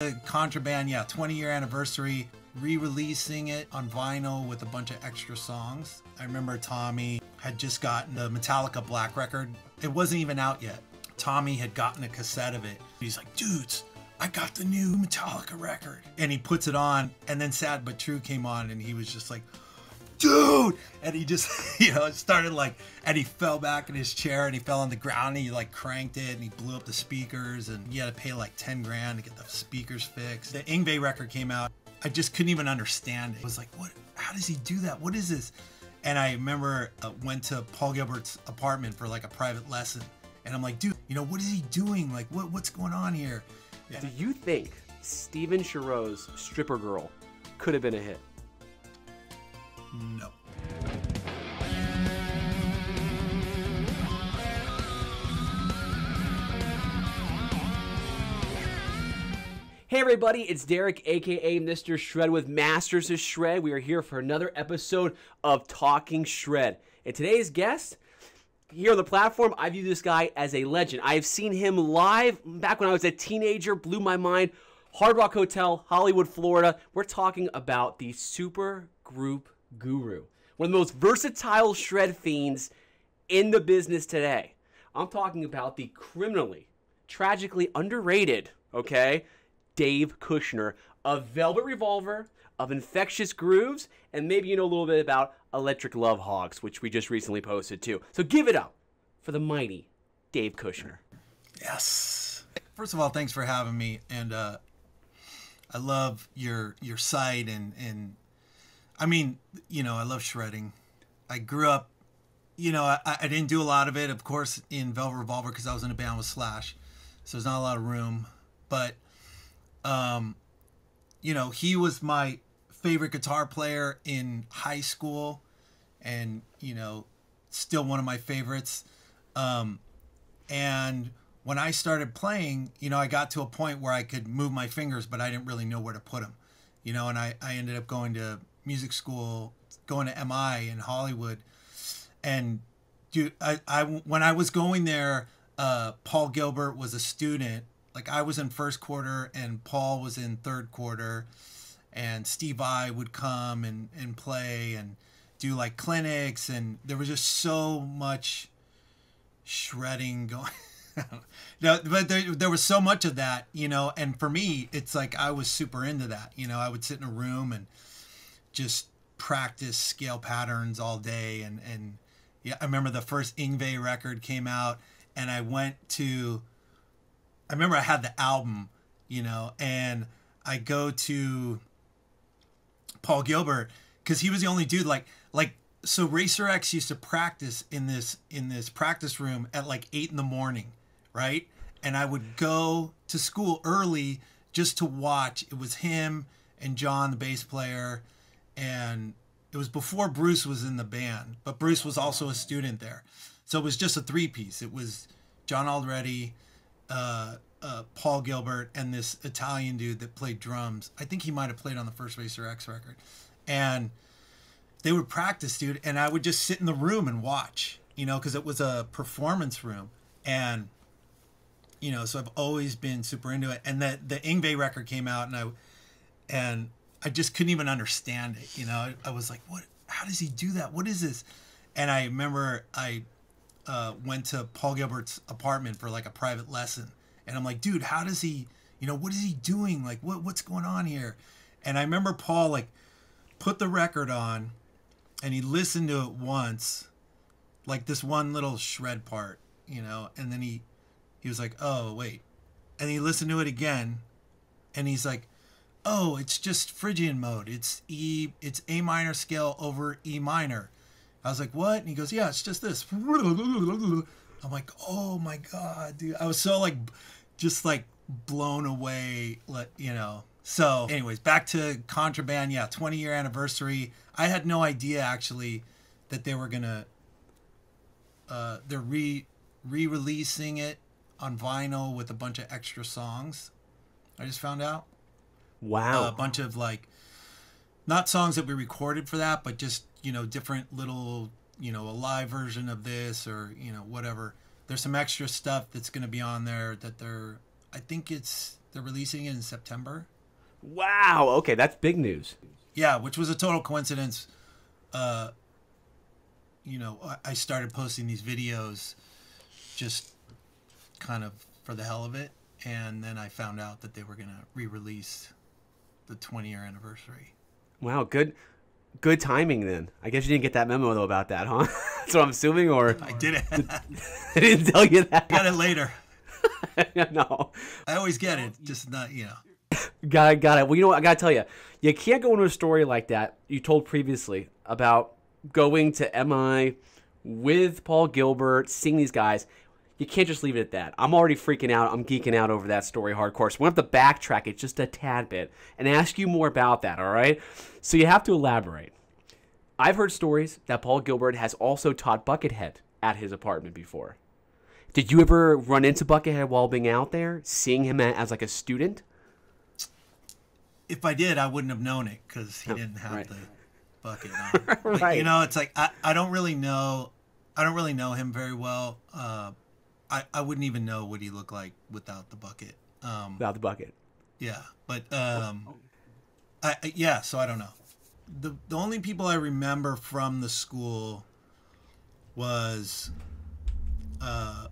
The contraband, yeah, 20 year anniversary, re releasing it on vinyl with a bunch of extra songs. I remember Tommy had just gotten the Metallica Black record. It wasn't even out yet. Tommy had gotten a cassette of it. He's like, dudes, I got the new Metallica record. And he puts it on, and then Sad But True came on, and he was just like, dude! And he just you know started like and he fell back in his chair and he fell on the ground and he like cranked it and he blew up the speakers and he had to pay like 10 grand to get the speakers fixed. The Yngwie record came out. I just couldn't even understand it. I was like what how does he do that? What is this? And i remember uh, went to paul gilbert's apartment for like a private lesson. And i'm like dude you know what is he doing? Like what, what's going on here? Do you think Stephen Shareau's stripper girl could have been a hit no Hey everybody, it's Derek, aka Mr. Shred with Masters of Shred. We are here for another episode of Talking Shred. And today's guest, here on the platform, I view this guy as a legend. I have seen him live back when I was a teenager, blew my mind. Hard Rock Hotel, Hollywood, Florida. We're talking about the super group guru, one of the most versatile shred fiends in the business today. I'm talking about the criminally, tragically underrated, okay, Dave Kushner of Velvet Revolver, of Infectious Grooves, and maybe you know a little bit about Electric Love Hogs, which we just recently posted too. So give it up for the mighty Dave Kushner. Yes. First of all, thanks for having me, and uh, I love your your site and and I mean, you know, I love shredding. I grew up, you know, I, I didn't do a lot of it, of course, in Velvet Revolver because I was in a band with Slash, so there's not a lot of room. But, um, you know, he was my favorite guitar player in high school, and you know, still one of my favorites. Um, and when I started playing, you know, I got to a point where I could move my fingers, but I didn't really know where to put them. You know, and I, I ended up going to music school, going to MI in Hollywood, and dude, I, I when I was going there, uh, Paul Gilbert was a student. Like I was in first quarter, and Paul was in third quarter, and Steve Vai would come and and play and do like clinics, and there was just so much shredding going. no, but there, there was so much of that, you know, and for me, it's like I was super into that. You know, I would sit in a room and just practice scale patterns all day. And and yeah i remember the first Yngwie record came out and i went to i remember i had the album you know and i go to paul gilbert because he was the only dude like like so racer x used to practice in this in this practice room at like eight in the morning right? And i would go to school early just to watch. It was him and john the bass player and it was before Bruce was in the band, but Bruce was also a student there. So it was just a three piece. It was John Alderete, uh, uh, Paul Gilbert, and this Italian dude that played drums. I think he might have played on the first Racer X record. And they would practice, dude, and I would just sit in the room and watch, you know, because it was a performance room. And, you know, so I've always been super into it. And that the Yngwie record came out, and I, and I just couldn't even understand it. You know, I, was like, what? How does he do that? What is this? And I remember I uh, went to Paul Gilbert's apartment for like a private lesson, and I'm like, dude, how does he? You know, what is he doing? Like, what what's going on here? And I remember Paul like put the record on, and he listened to it once, like this one little shred part, you know, and then he he was like, oh wait, and he listened to it again, and he's like oh, it's just Phrygian mode. It's E, it's A minor scale over E minor. I was like, what? And he goes, yeah, it's just this. I'm like, oh my god, dude. I was so like, just like blown away, Let you know. So, anyways, back to contraband. Yeah, 20 year anniversary. I had no idea actually that they were gonna. Uh, they're re re-releasing it on vinyl with a bunch of extra songs. I just found out. Wow. A bunch of like, not songs that we recorded for that, but just, you know, different little, you know, a live version of this or, you know, whatever. There's some extra stuff that's going to be on there that they're I think it's they're releasing it in September. Wow. Okay, that's big news. Yeah, which was a total coincidence. Uh, you know, I started posting these videos just kind of for the hell of it, and then I found out that they were gonna re-release the 20 year anniversary. Wow, good, good timing then. I guess you didn't get that memo though about that, huh? That's what I'm assuming, or I didn't. I didn't tell you that. Got it later. no, I always get it, just not you know. Got it, got it. Well, you know what? I gotta tell you, you can't go into a story like that you told previously about going to MI with Paul Gilbert, seeing these guys. You can't just leave it at that. I'm already freaking out. I'm geeking out over that story hardcore. So we have to backtrack it just a tad bit and ask you more about that, all right? So you have to elaborate. I've heard stories that Paul Gilbert has also taught Buckethead at his apartment before. Did you ever run into Buckethead while being out there, seeing him as like a student? If I did, I wouldn't have known it because he oh, didn't have right. the bucket on. right. you know, it's like I, I don't really know I don't really know him very well. Uh, I I wouldn't even know what he looked like without the bucket. Um, without the bucket. Yeah, but um, I, I yeah. So I don't know. The the only people I remember from the school was uh,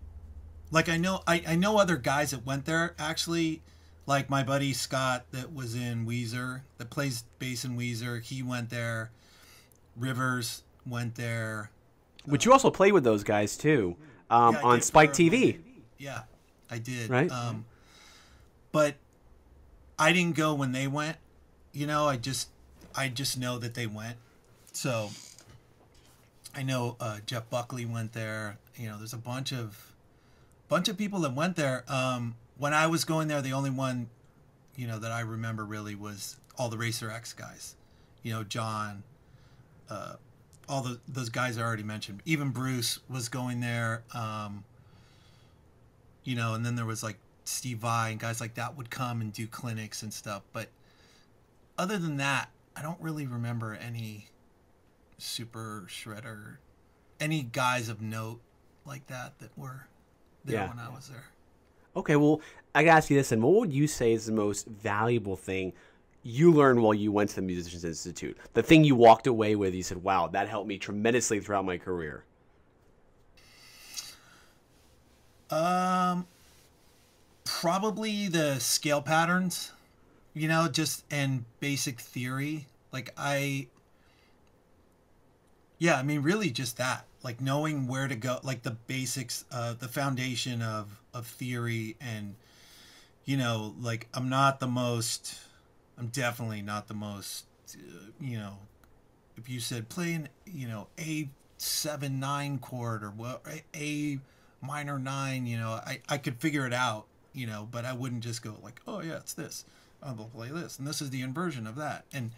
like I know I, I know other guys that went there actually like my buddy Scott that was in Weezer that plays bass in Weezer he went there Rivers went there but you also played with those guys too um, yeah, on Spike TV yeah I did. Right? Um, but I didn't go when they went. You know I just I just know that they went. So I know uh, Jeff Buckley went there. You know there's a bunch of bunch of people that went there. Um, when I was going there, the only one, you know, that I remember really was all the Racer X guys. You know, John, uh, all the those guys I already mentioned. Even Bruce was going there. Um, you know, and then there was like Steve Vai and guys like that would come and do clinics and stuff. But other than that, I don't really remember any super shredder, any guys of note like that that were there yeah. when I was there. Okay, well, I gotta ask you this, and what would you say is the most valuable thing you learned while you went to the Musicians Institute? The thing you walked away with, you said, "Wow, that helped me tremendously throughout my career." Um, probably the scale patterns, you know, just and basic theory. Like I, yeah, I mean, really, just that like knowing where to go like the basics uh the foundation of of theory and you know like i'm not the most i'm definitely not the most uh, you know if you said playing you know a seven nine chord or what a minor nine you know i i could figure it out you know but i wouldn't just go like oh yeah it's this. I'll play this. And this is the inversion of that. And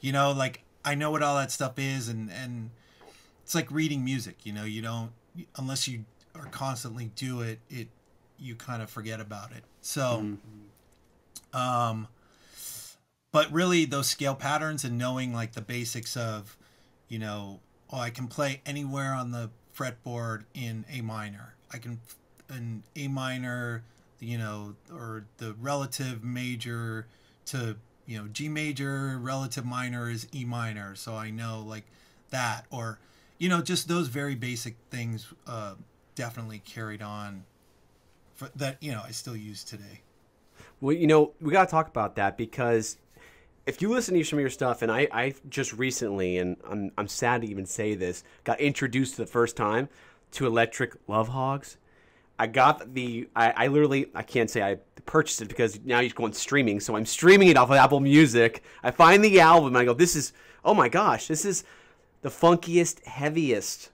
you know like i know what all that stuff is and and it's like reading music you know you don't unless you are constantly do it it you kind of forget about it. So mm-hmm. um but really those scale patterns and knowing like the basics of you know oh i can play anywhere on the fretboard in a minor. I can an a minor you know or the relative major to you know g major relative minor is e minor. So i know like that. Or you know, just those very basic things uh, definitely carried on for that, you know, I still use today. Well, you know, we got to talk about that because if you listen to some of your stuff, and I, I just recently, and I'm, I'm sad to even say this, got introduced the first time to Electric Love Hogs. I got the, I, I literally, I can't say I purchased it because now you're going streaming. So I'm streaming it off of Apple Music. I find the album and I go, this is, oh my gosh, this is the funkiest, heaviest,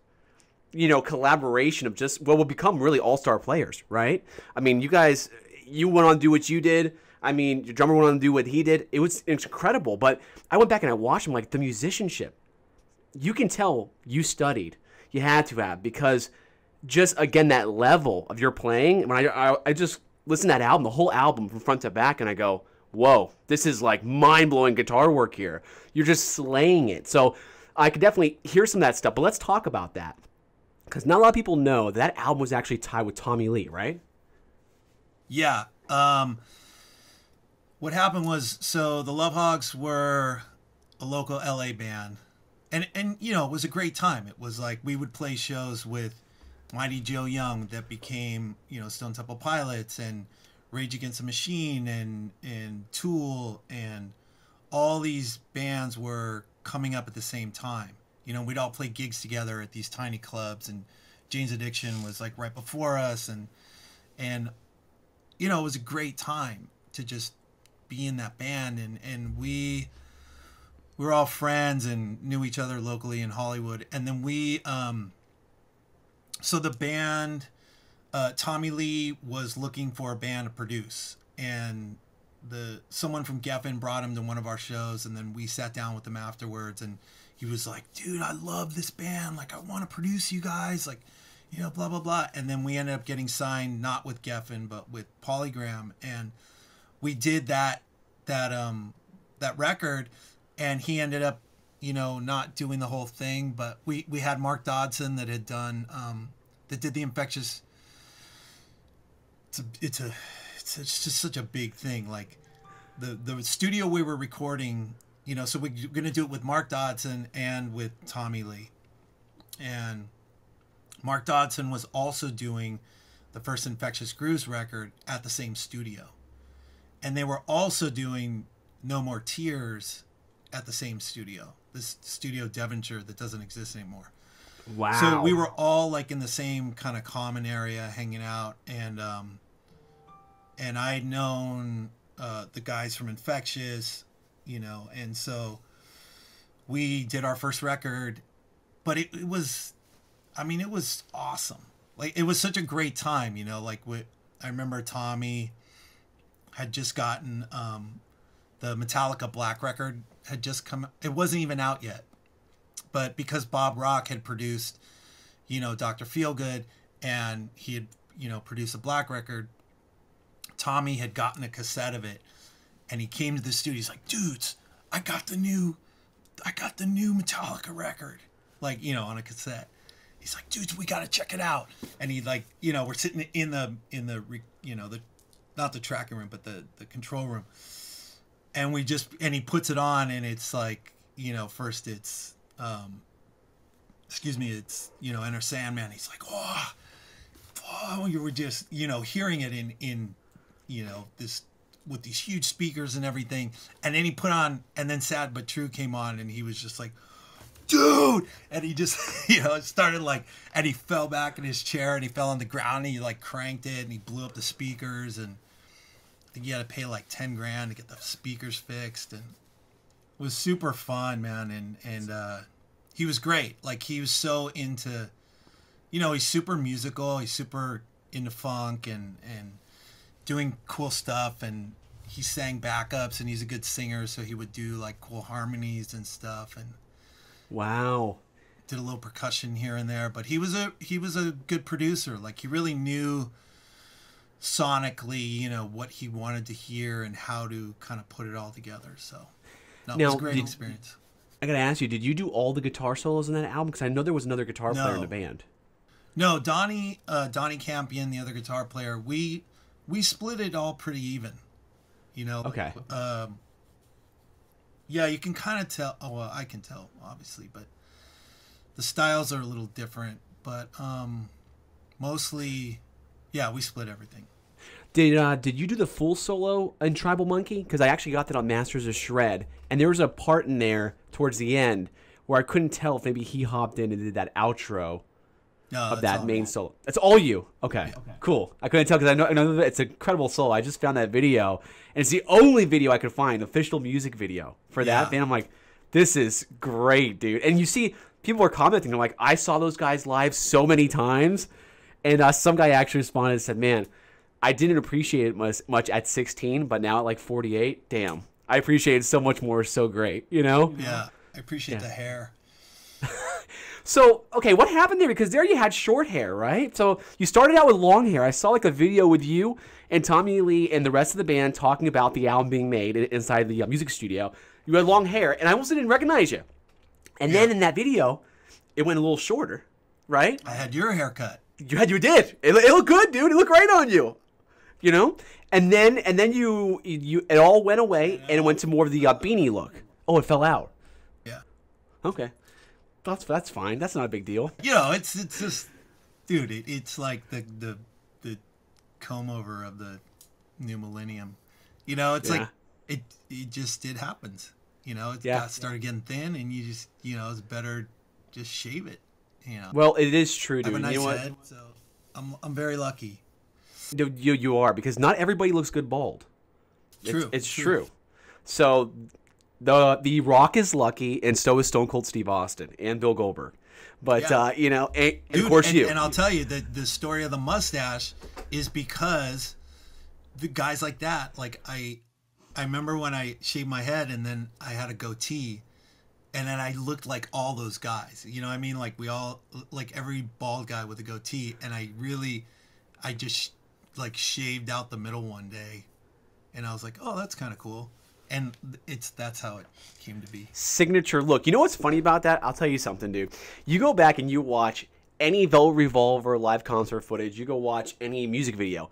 you know, collaboration of just what will become really all star players, right? I mean, you guys, you went on to do what you did. I mean, your drummer went on to do what he did. It was incredible. But I went back and I watched him, like the musicianship. You can tell you studied. You had to have because just again that level of your playing. When I I, I just listen to that album, the whole album from front to back, and I go, whoa, this is like mind blowing guitar work here. You're just slaying it. So I could definitely hear some of that stuff, but let's talk about that. Because not a lot of people know that, that album was actually tied with Tommy Lee, right? Yeah. Um, what happened was so the Love Hogs were a local LA band, and and you know it was a great time. It was like we would play shows with Mighty Joe Young that became you know Stone Temple Pilots and Rage Against the Machine and and Tool and all these bands were coming up at the same time. You know, we'd all play gigs together at these tiny clubs, and Jane's Addiction was like right before us, and and you know it was a great time to just be in that band, and and we we were all friends and knew each other locally in Hollywood, and then we um. So the band, uh, Tommy Lee was looking for a band to produce, and the someone from Geffen brought him to one of our shows, and then we sat down with him afterwards, and he was like, "Dude, I love this band. Like, I want to produce you guys. Like, you know, blah blah blah." And then we ended up getting signed not with Geffen, but with Polygram, and we did that that um that record, and he ended up, you know, not doing the whole thing. But we we had Mark Dodson that had done um that did the infectious. It's a it's a it's, it's just such a big thing. Like the the studio we were recording, you know, so we're gonna do it with Mark Dodson and with Tommy Lee, and Mark Dodson was also doing the first Infectious Grooves record at the same studio, and they were also doing No More Tears at the same studio. This studio Devonshire that doesn't exist anymore. Wow. So we were all like in the same kind of common area, hanging out, and um, and I'd known uh, the guys from Infectious, you know, and so we did our first record, but it, it was, I mean, it was awesome. Like it was such a great time, you know. Like with I remember, Tommy had just gotten um, the Metallica Black record had just come. It wasn't even out yet, but because Bob Rock had produced, you know, Doctor Feelgood, and he had you know produced a Black record, Tommy had gotten a cassette of it, and he came to the studio. He's like, "Dudes, I got the new, I got the new Metallica record, like you know, on a cassette." He's like, "Dudes, we gotta check it out." And he like, you know, we're sitting in the in the you know the, not the tracking room, but the the control room, and we just and he puts it on, and it's like, you know, first it's, um, excuse me, it's you know, Enter Sandman. He's like, "Oh." Oh, you were just, you know, hearing it in in you know this with these huge speakers and everything and then he put on and then sad but true came on and he was just like dude and he just you know started like and he fell back in his chair and he fell on the ground and he like cranked it and he blew up the speakers and think he had to pay like 10 grand to get the speakers fixed and it was super fun man and and uh he was great. Like he was so into you know he's super musical he's super into funk and and doing cool stuff and he sang backups and he's a good singer so he would do like cool harmonies and stuff and wow. did a little percussion here and there but he was a he was a good producer. Like he really knew sonically you know what he wanted to hear and how to kind of put it all together so no, it was a great did- experience I gotta ask you, did you do all the guitar solos in that album? Because I know there was another guitar player in the band. no donnie uh donnie campion the other guitar player we we split it all pretty even you know Okay. um yeah you can kind of tell oh well i can tell obviously but the styles are a little different but um mostly yeah we split everything Did uh, did you do the full solo in Tribal Monkey? Because I actually got that on Masters of Shred, and there was a part in there towards the end where I couldn't tell if maybe he hopped in and did that outro no of that main solo. That's all you. Okay. Cool. I couldn't tell because I know, I know it's an incredible solo. I just found that video, and it's the only video I could find, official music video for that. Yeah. band. I'm like, this is great, dude. And you see, people are commenting. They're like, I saw those guys live so many times, and uh, some guy actually responded and said, "Man, I didn't appreciate it much, much at 16, but now at like 48, damn, I appreciate it so much more. So great, you know." yeah i appreciate Yeah. the hair So, okay, what happened there? Because there you had short hair, right? So you started out with long hair. I saw like a video with you and Tommy Lee and the rest of the band talking about the album being made inside the uh, music studio. You had long hair, and I almost didn't recognize you. And then in that video, it went a little shorter, right? i had your haircut You had, you did. It, it looked good, dude. It looked great on you. You know, and then and then you you it all went away and it went to more of the uh, beanie look. Oh, it fell out. Yeah. Okay, that's that's fine. That's not a big deal. You know, it's it's just, dude. It, it's like the the the comb over of the new millennium. You know, it's Yeah. like it it just it happens. You know, it Yeah. got started getting thin, and you just you know it's better just shave it. You know, Well, it is true, dude. I have a nice you know head, so I'm I'm very lucky. Dude, You you are because not everybody looks good bald. It's- True, It's, true. true. So the the Rock is lucky, and so is Stone Cold Steve Austin and Bill Goldberg. But Yeah. uh, you know, and, and Dude, of course and, you. And I'll tell you that the story of the mustache is because the guys like that, like I, I remember when I shaved my head and then I had a goatee, and then I looked like all those guys. You know, what I mean, like we all, like every bald guy with a goatee, and I really, I just like shaved out the middle one day, and I was like, oh, that's kind of cool, and it's that's how it came to be. signature look. You know what's funny about that? I'll tell you something, dude. You go back and you watch any Velvet Revolver live concert footage. You go watch any music video,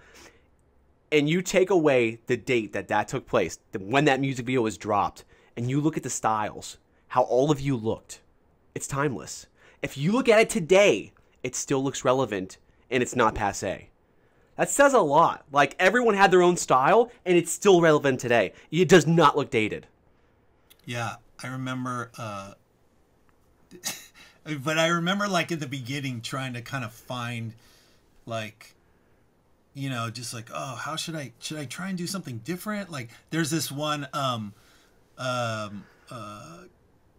and you take away the date that that took place, when that music video was dropped, and you look at the styles, how all of you looked. It's timeless. If you look at it today, it still looks relevant and it's not passe. That says a lot. Like everyone had their own style and it's still relevant today. It does not look dated. Yeah, I remember. uh But I remember, like in the beginning, trying to kind of find, like, you know, just like, oh, how should I should I try and do something different? Like, there's this one, um, um, uh,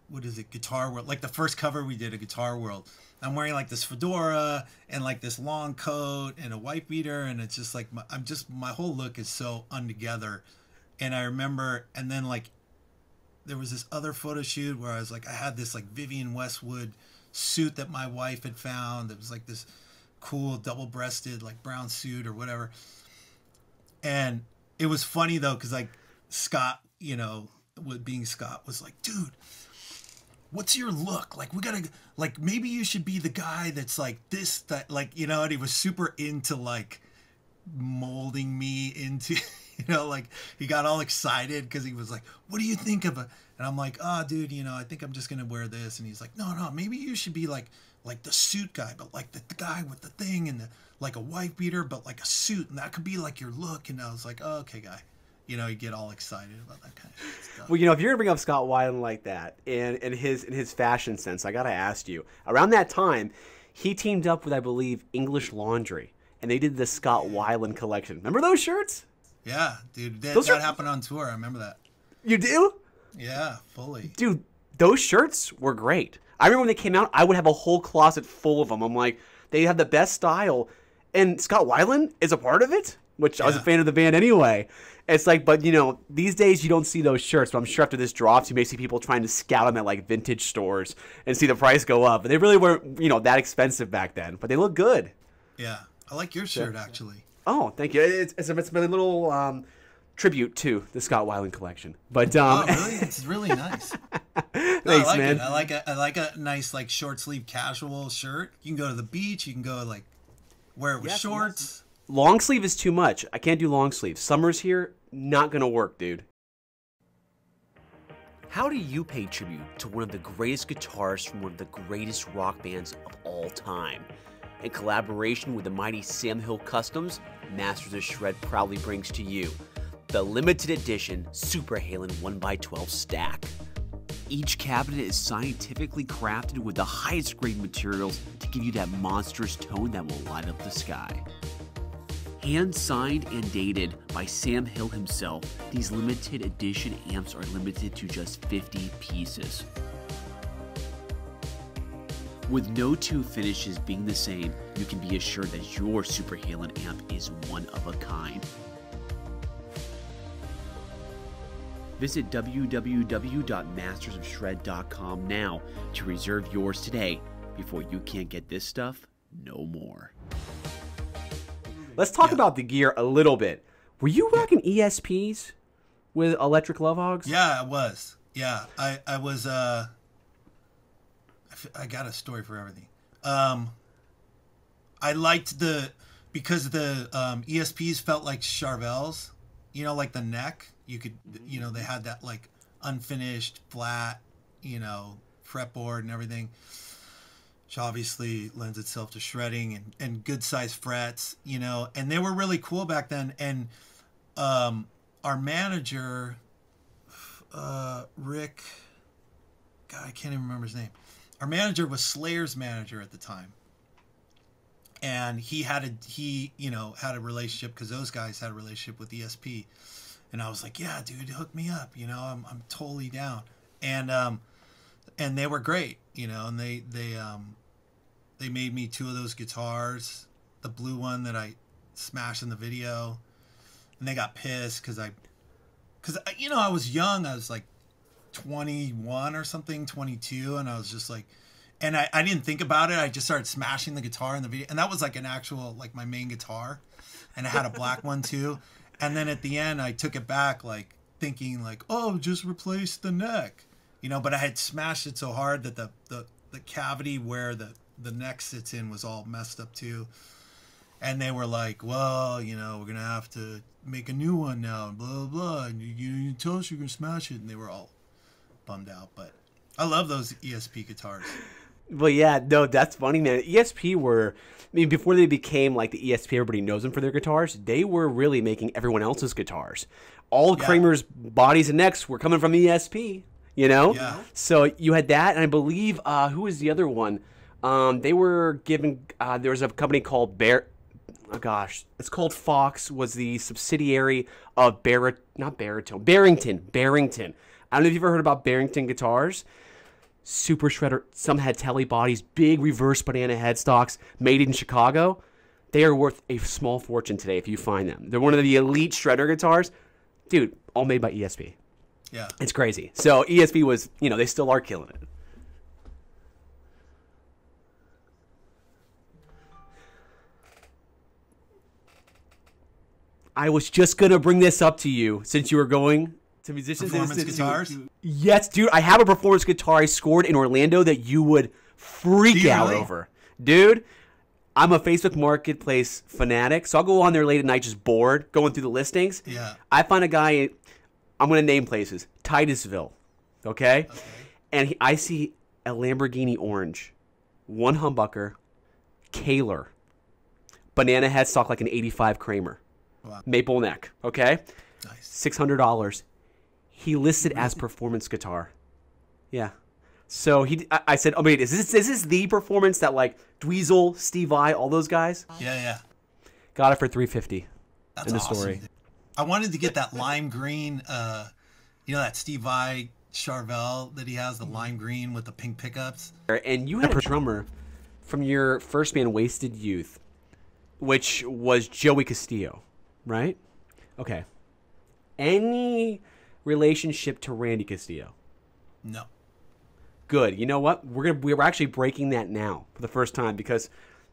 what is it, Guitar World? Like the first cover we did, a Guitar World. I'm wearing like this fedora and like this long coat and a white beater, and it's just like my, I'm just my whole look is so untogether. And I remember, and then like there was this other photo shoot where I was like, I had this like Vivienne Westwood suit that my wife had found. It was like this cool double breasted like brown suit or whatever. And it was funny though, because like Scott, you know, with being Scott was like, dude, what's your look? Like we gotta like maybe you should be the guy that's like this, that like, you know, and he was super into like molding me into you know like he got all excited because he was like what do you think of it and i'm like oh dude you know i think i'm just gonna wear this and he's like no no maybe you should be like like the suit guy but like the, the guy with the thing and the like a white beater but like a suit and that could be like your look and i was like oh, okay guy you know you get all excited about that kind of stuff Well, you know, if you're gonna bring up Scott Weiland like that and and his and his fashion sense, I gotta ask you. Around that time, he teamed up with I believe English Laundry, and they did the Scott Weiland collection. Remember those shirts? yeah dude that, Those that are- happened on tour i remember that You do, yeah fully dude. Those shirts were great. I remember when they came out, I would have a whole closet full of them. I'm like, they have the best style, and Scott Weiland is a part of it, which I was a fan of the band anyway. It's like, but you know, these days you don't see those shirts. But I'm sure after this drops, you may see people trying to scout them at like vintage stores and see the price go up. But they really weren't, you know, that expensive back then. But they look good. yeah i like your shirt actually Oh, thank you. It's, it's, a, it's a little um, tribute to the Scott Weiland collection. But um, oh really it's really nice thanks, I like man. It. I like a I like a nice like short sleeve casual shirt. You can go to the beach. You can go like wear it with Yes, shorts. Long sleeve is too much. I can't do long sleeve. Summer's here, not gonna work, dude. How do you pay tribute to one of the greatest guitarists from one of the greatest rock bands of all time? In collaboration with the mighty Sam Hill Customs, Masters of Shred proudly brings to you the limited edition Super Halen 1x12 stack. Each cabinet is scientifically crafted with the highest grade materials to give you that monstrous tone that will light up the sky. Hand signed and dated by Sam Hill himself, these limited edition amps are limited to just 50 pieces. With no two finishes being the same, you can be assured that your Super Halen amp is one of a kind. Visit www.mastersofshred.com now to reserve yours today before you can't get this stuff no more. Let's talk Yeah. about the gear a little bit. Were you rocking ESPs with Electric Love Hogs? Yeah, I was. Yeah, I I was. uh I f- I got a story for everything. Um, I liked the because the um, ESPs felt like Charvels, you know, like the neck. You could, you know, they had that like unfinished flat, you know, fretboard and everything. Which obviously lends itself to shredding and, and good size frets, you know, and they were really cool back then. And um, our manager, uh, Rick, God, I can't even remember his name. Our manager was Slayer's manager at the time and he had a he you know had a relationship because those guys had a relationship with ESP, and I was like, yeah, dude, hook me up, you know, I'm I'm totally down, and um, and they were great, you know, and they they um, they made me two of those guitars, the blue one that I smashed in the video, and they got pissed because I, because you know I was young, I was like, twenty one or something, twenty two, and I was just like and I, I didn't think about it. I just started smashing the guitar in the video, and that was like an actual like my main guitar, and I had a black one too. And then at the end, I took it back, like thinking like, oh, just replace the neck, you know. But I had smashed it so hard that the the, the cavity where the the neck sits in was all messed up too. And they were like, well, you know, we're gonna have to make a new one now, and blah blah blah. And you, you, you tell us you're gonna smash it, and they were all bummed out. But I love those ESP guitars. But yeah, no, that's funny, man. ESP were, I mean, before they became like the ESP, everybody knows them for their guitars. They were really making everyone else's guitars. All yeah. Kramer's bodies and necks were coming from ESP. You know, yeah. So you had that, and I believe uh, who was the other one? Um, they were given, Uh, there was a company called Bear. Oh gosh, it's called Fox. Was the subsidiary of Barrett, not Baritone, Barrington, Barrington. I don't know if you've ever heard about Barrington guitars super shredder. Some had telly bodies, big reverse banana headstocks, made in Chicago. They are worth a small fortune today if you find them. They're one of the elite shredder guitars, dude. All made by ESP. Yeah, it's crazy. So ESP was, you know, they still are killing it. I was just gonna bring this up to you since you were going to musicians. Performance guitars. Yes, dude. I have a performance guitar I scored in Orlando that you would freak you out really? over, dude. I'm a Facebook Marketplace fanatic, so I'll go on there late at night, just bored, going through the listings. Yeah. I find a guy. I'm gonna name places. Titusville, okay, okay. and he, I see a Lamborghini Orange, one humbucker, Kahler, banana headstock like an '85 Kramer, wow. maple neck, okay, nice. six hundred dollars he listed as performance guitar. Yeah. So he, I, I said, oh wait, is this is this the performance that like Dweezil, Steve Vai, all those guys? Yeah, yeah. Got it for three fifty. That's in the awesome. story. I wanted to get that lime green, uh, you know that Steve Vai Charvel that he has, the lime green with the pink pickups. And you had a drummer from your first band, Wasted Youth, which was Joey Castillo, right? Okay. Any relationship to Randy Castillo? No. Good. You know what? We're gonna we're actually breaking that now for the first time because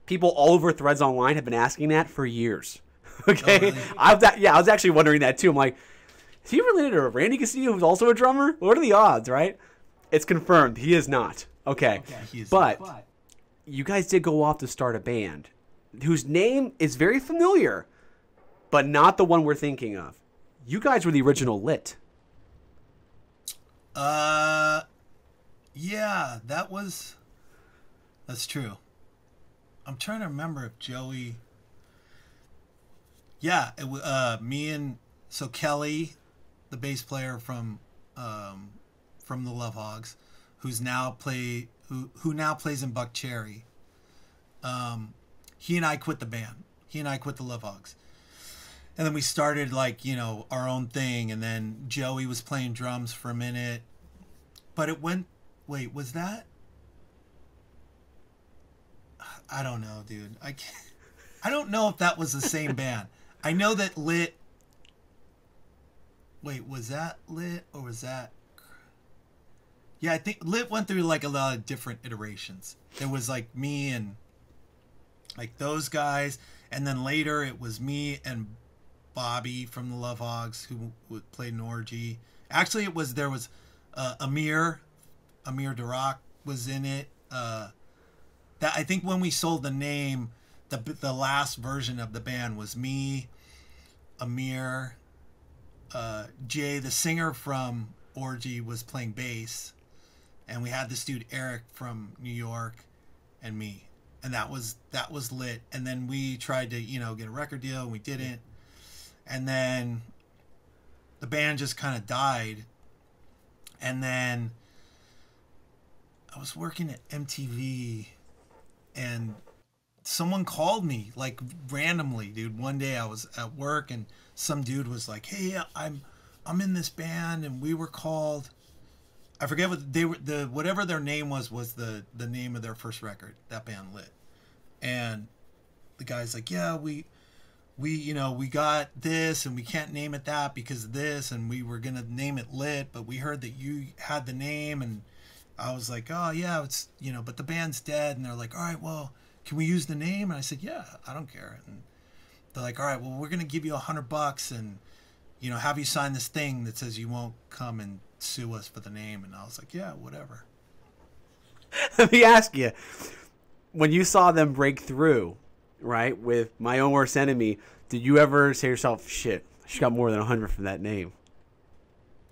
people all over threads online have been asking that for years. okay, oh, really? I was yeah, I was actually wondering that too. I'm like, is he related to Randy Castillo, who's also a drummer? What are the odds, right? It's confirmed he is not. Okay, okay is but, but you guys did go off to start a band whose name is very familiar, but not the one we're thinking of. You guys were the original Lit. Uh, yeah, that was. That's true. I'm trying to remember if Joey. Yeah, it, uh, me and so Kelly, the bass player from, um, from the Love Hogs, who's now play who who now plays in Buckcherry. Um, he and I quit the band. He and I quit the Love Hogs and then we started like you know our own thing and then joey was playing drums for a minute but it went wait was that i don't know dude i can't i don't know if that was the same band i know that lit wait was that lit or was that yeah i think lit went through like a lot of different iterations there was like me and like those guys and then later it was me and Bobby from the Love Hogs who played an orgy. Actually, it was there was uh, Amir, Amir Derakh was in it. Uh, that I think when we sold the name, the the last version of the band was me, Amir, uh, Jay, the singer from Orgy, was playing bass, and we had this dude Eric from New York, and me, and that was that was lit. And then we tried to you know get a record deal, and we didn't. And then the band just kind of died, and then I was working at MTV, and someone called me like randomly, dude. One day I was at work and some dude was like, "Hey, I'm I'm in this band and we were called I forget what they were the whatever their name was was the the name of their first record that band lit. And the guy's like, "Yeah, we we you know, we got this and we can't name it that because of this and we were going to name it lit, but we heard that you had the name and I was like, "Oh, yeah, it's, you know, but the band's dead." And they're like, "All right, well, can we use the name? And I said, yeah, I don't care. And they're like, all right, well, we're going to give you a hundred bucks and, you know, have you sign this thing that says you won't come and sue us for the name. And I was like, yeah, whatever. Let me ask you, when you saw them break through, right, with my own worst enemy, did you ever say to yourself, shit, she got more than a hundred from that name?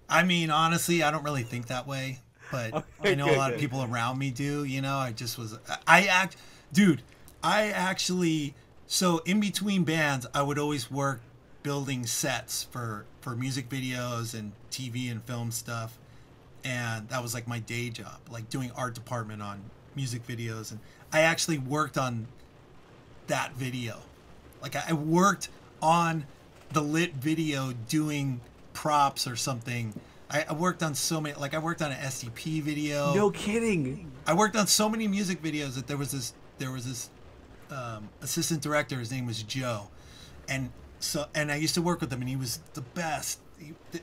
I mean, honestly, I don't really think that way, but okay, I know good, a lot good. of people around me do. You know, I just was, I act dude, I actually so in between bands, I would always work building sets for for music videos and TV and film stuff, and that was like my day job, like doing art department on music videos, and I actually worked on that video, like I worked on the lit video doing props or something. I, I worked on so many, like I worked on an STP video. No kidding. I worked on so many music videos that there was this there was this um, assistant director. His name was Joe, and so and I used to work with him, and he was the best. He, the,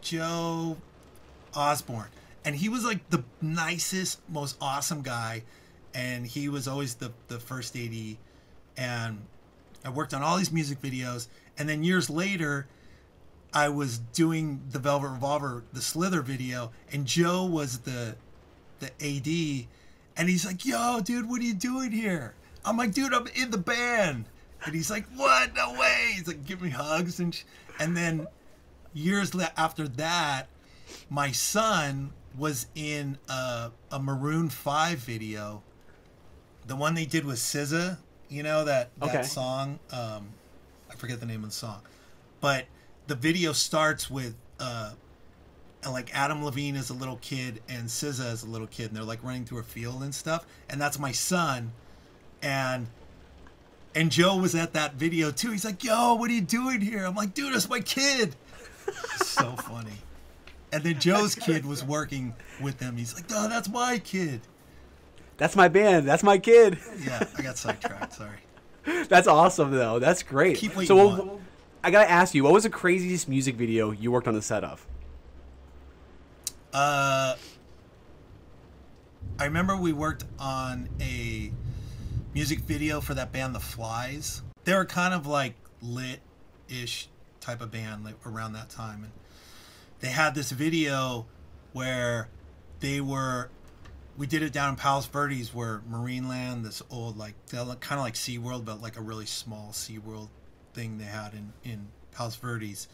Joe Osborne, and he was like the nicest, most awesome guy, and he was always the the first AD, and I worked on all these music videos, and then years later. I was doing the Velvet Revolver, the Slither video, and Joe was the the AD, and he's like, yo, dude, what are you doing here? I'm like, dude, I'm in the band. And he's like, what? No way. He's like, give me hugs. And, sh-. and then years after that, my son was in a, a Maroon 5 video. The one they did with SZA, you know, that, that okay. song. Um, I forget the name of the song. But the video starts with uh, like Adam Levine is a little kid and SZA is a little kid, and they're like running through a field and stuff. And that's my son, and and Joe was at that video too. He's like, "Yo, what are you doing here?" I'm like, "Dude, that's my kid." so funny. And then Joe's kid was working with them. He's like, "Oh, that's my kid." That's my band. That's my kid. yeah, I got sidetracked. Sorry. That's awesome though. That's great. So, I gotta ask you, what was the craziest music video you worked on the set of? Uh, I remember we worked on a music video for that band, The Flies. They were kind of like lit-ish type of band like around that time, and they had this video where they were. We did it down in Palos Verdes, where Marineland, this old like kind of like SeaWorld, but like a really small SeaWorld thing they had in in Palos Verdes,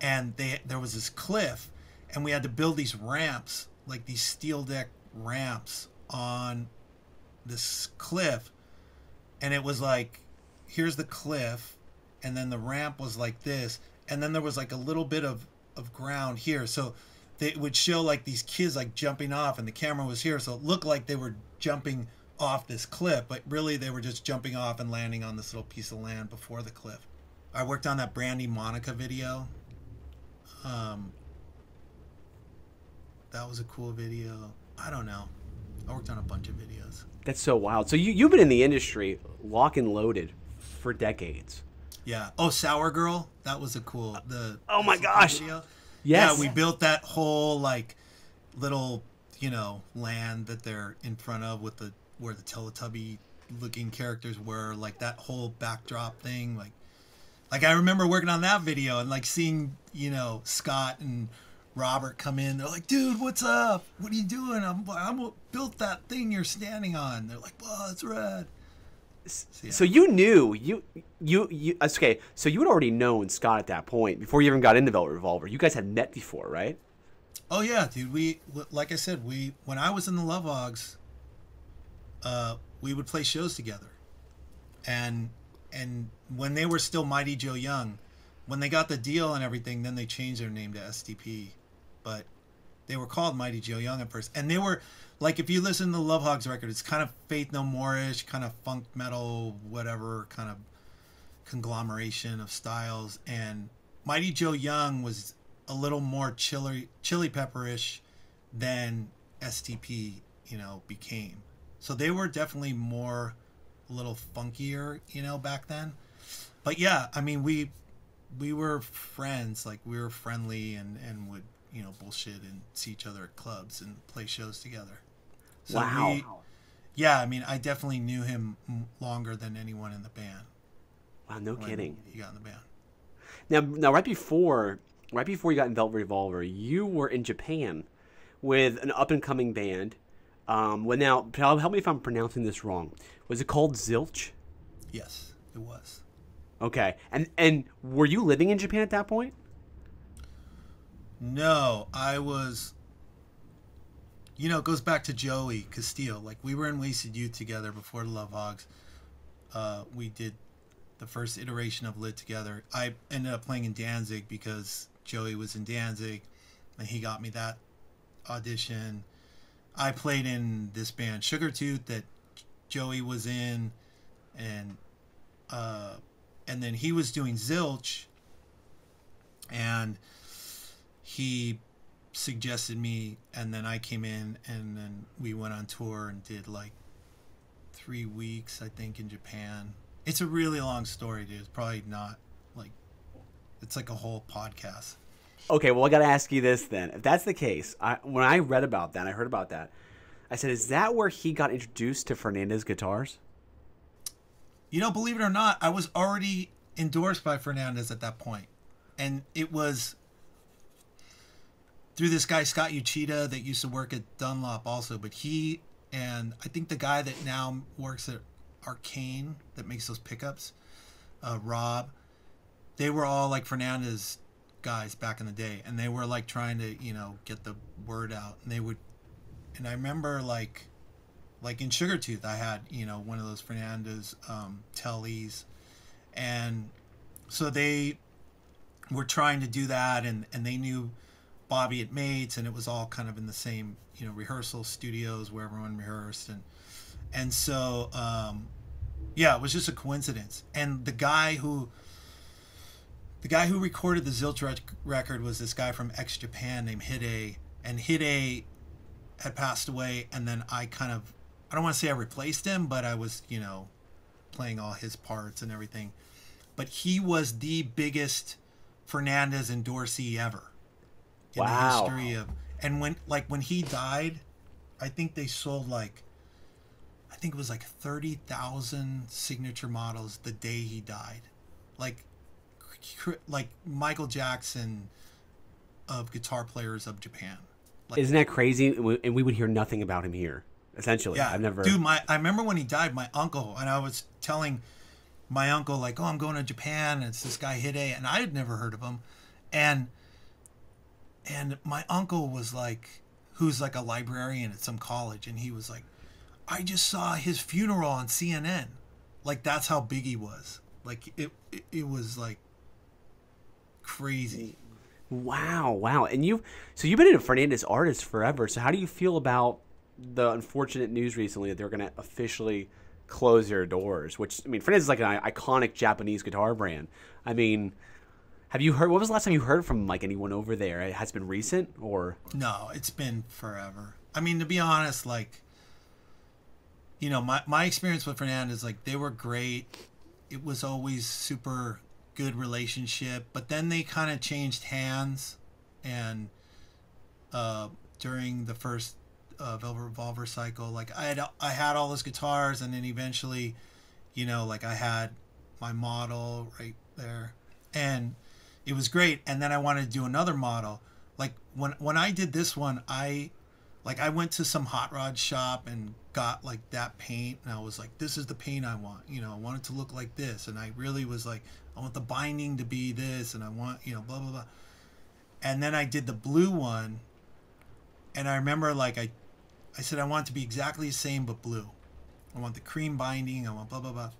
and they there was this cliff and we had to build these ramps, like these steel deck ramps on this cliff. And it was like, here's the cliff, and then the ramp was like this, and then there was like a little bit of, of ground here. So they would show like these kids like jumping off, and the camera was here, so it looked like they were jumping off this cliff, but really they were just jumping off and landing on this little piece of land before the cliff. I worked on that Brandy Monica video. Um, that was a cool video. I don't know. I worked on a bunch of videos. That's so wild. So you you've been in the industry, lock and loaded, for decades. Yeah. Oh, Sour Girl. That was a cool. The oh my gosh. Video. Yes. Yeah, we built that whole like little you know land that they're in front of with the where the Teletubby looking characters were, like that whole backdrop thing, like. Like I remember working on that video and like seeing, you know, Scott and Robert come in. They're like, dude, what's up? What are you doing? I'm, I'm built that thing you're standing on. They're like, wow, that's rad. So, yeah. So you knew you you you okay. So you had already known Scott at that point before you even got into Velvet Revolver. You guys had met before, right? Oh yeah, dude. We like I said, we when I was in the Love Hogs, uh, we would play shows together, and and when they were still Mighty Joe Young, when they got the deal and everything, then they changed their name to STP, but they were called Mighty Joe Young at first, and they were like if you listen to the Love Hogs record, it's kind of Faith No More ish, kind of funk metal, whatever kind of conglomeration of styles, and Mighty Joe Young was a little more chili chili pepperish than STP, you know, became. So they were definitely more a little funkier, you know, back then. But yeah, I mean, we we were friends, like we were friendly and and would you know bullshit and see each other at clubs and play shows together. So wow. we- yeah, I mean, I definitely knew him longer than anyone in the band. Wow, no kidding. He got in the band. Now, now, right before, right before you got in Velvet Revolver, you were in Japan with an up and coming band. Um, well, now, help me if I'm pronouncing this wrong. Was it called Zilch? Yes, it was. Okay, and and were you living in Japan at that point? No, I was. You know, it goes back to Joey Castillo. Like we were in Wasted Youth together before the Love Hogs. Uh, we did the first iteration of Lit together. I ended up playing in Danzig because Joey was in Danzig, and he got me that audition. I played in this band Sugar Tooth that Joey was in, and uh, and then he was doing Zilch, and he suggested me and then I came in and then we went on tour and did like three weeks I think in Japan. It's a really long story, dude. It's probably not like it's like a whole podcast. Okay, well, I got to ask you this then. If that's the case, I, when I read about that, I heard about that. I said, is that where he got introduced to Fernandes guitars? You know, believe it or not, I was already endorsed by Fernandes at that point. And it was through this guy Scott Uchida that used to work at Dunlop also, but he and I think the guy that now works at Arcane that makes those pickups, uh, Rob, they were all like Fernandes guys back in the day, and they were like trying to you know get the word out, and they would, and I remember like, like in Sugar Tooth, I had you know one of those Fernandes um, tellies, and so they were trying to do that, and and they knew Bobby at Mates, and it was all kind of in the same you know rehearsal studios where everyone rehearsed, and and so um, yeah, it was just a coincidence. And the guy who the guy who recorded the Zilch rec- record was this guy from X Japan named Hide, and Hide had passed away, and then I kind of I don't want to say I replaced him, but I was you know playing all his parts and everything. But he was the biggest Fernandes endorsee ever in Wow. the history of and when like when he died i think they sold like i think it was like 30,000 signature models the day he died like like michael jackson of guitar players of japan like Isn't that crazy? And we- would hear nothing about him here. Essentially, yeah I've never. dude my i remember when he died my uncle and i was telling my uncle like oh i'm going to japan and it's this guy hide and i had never heard of him and and my uncle was like who's like a librarian at some college and he was like i just saw his funeral on cnn like that's how big he was like it it, it was like crazy Wow, wow. And you, so you've been in a Fernandes artist forever. So how do you feel about the unfortunate news recently that they're going to officially close their doors? Which I mean, Fernandes is like an iconic Japanese guitar brand. I mean, have you heard? What was the last time you heard from like anyone over there? It has been recent, or No, it's been forever. I mean, to be honest, like, you know, my, my experience with Fernandes, like, they were great. It was always super good relationship, but then they kind of changed hands, and uh, during the first uh, Velvet Revolver cycle, like, I had I had all those guitars, and then eventually, you know, like, I had my model right there, and it was great. And then I wanted to do another model. Like when when I did this one, I like I went to some hot rod shop and got like that paint and I was like this is the paint I want you know I want it to look like this and I really was like I want the binding to be this and I want you know blah blah blah and then I did the blue one and I remember like I I said I want it to be exactly the same but blue I want the cream binding I want blah blah blah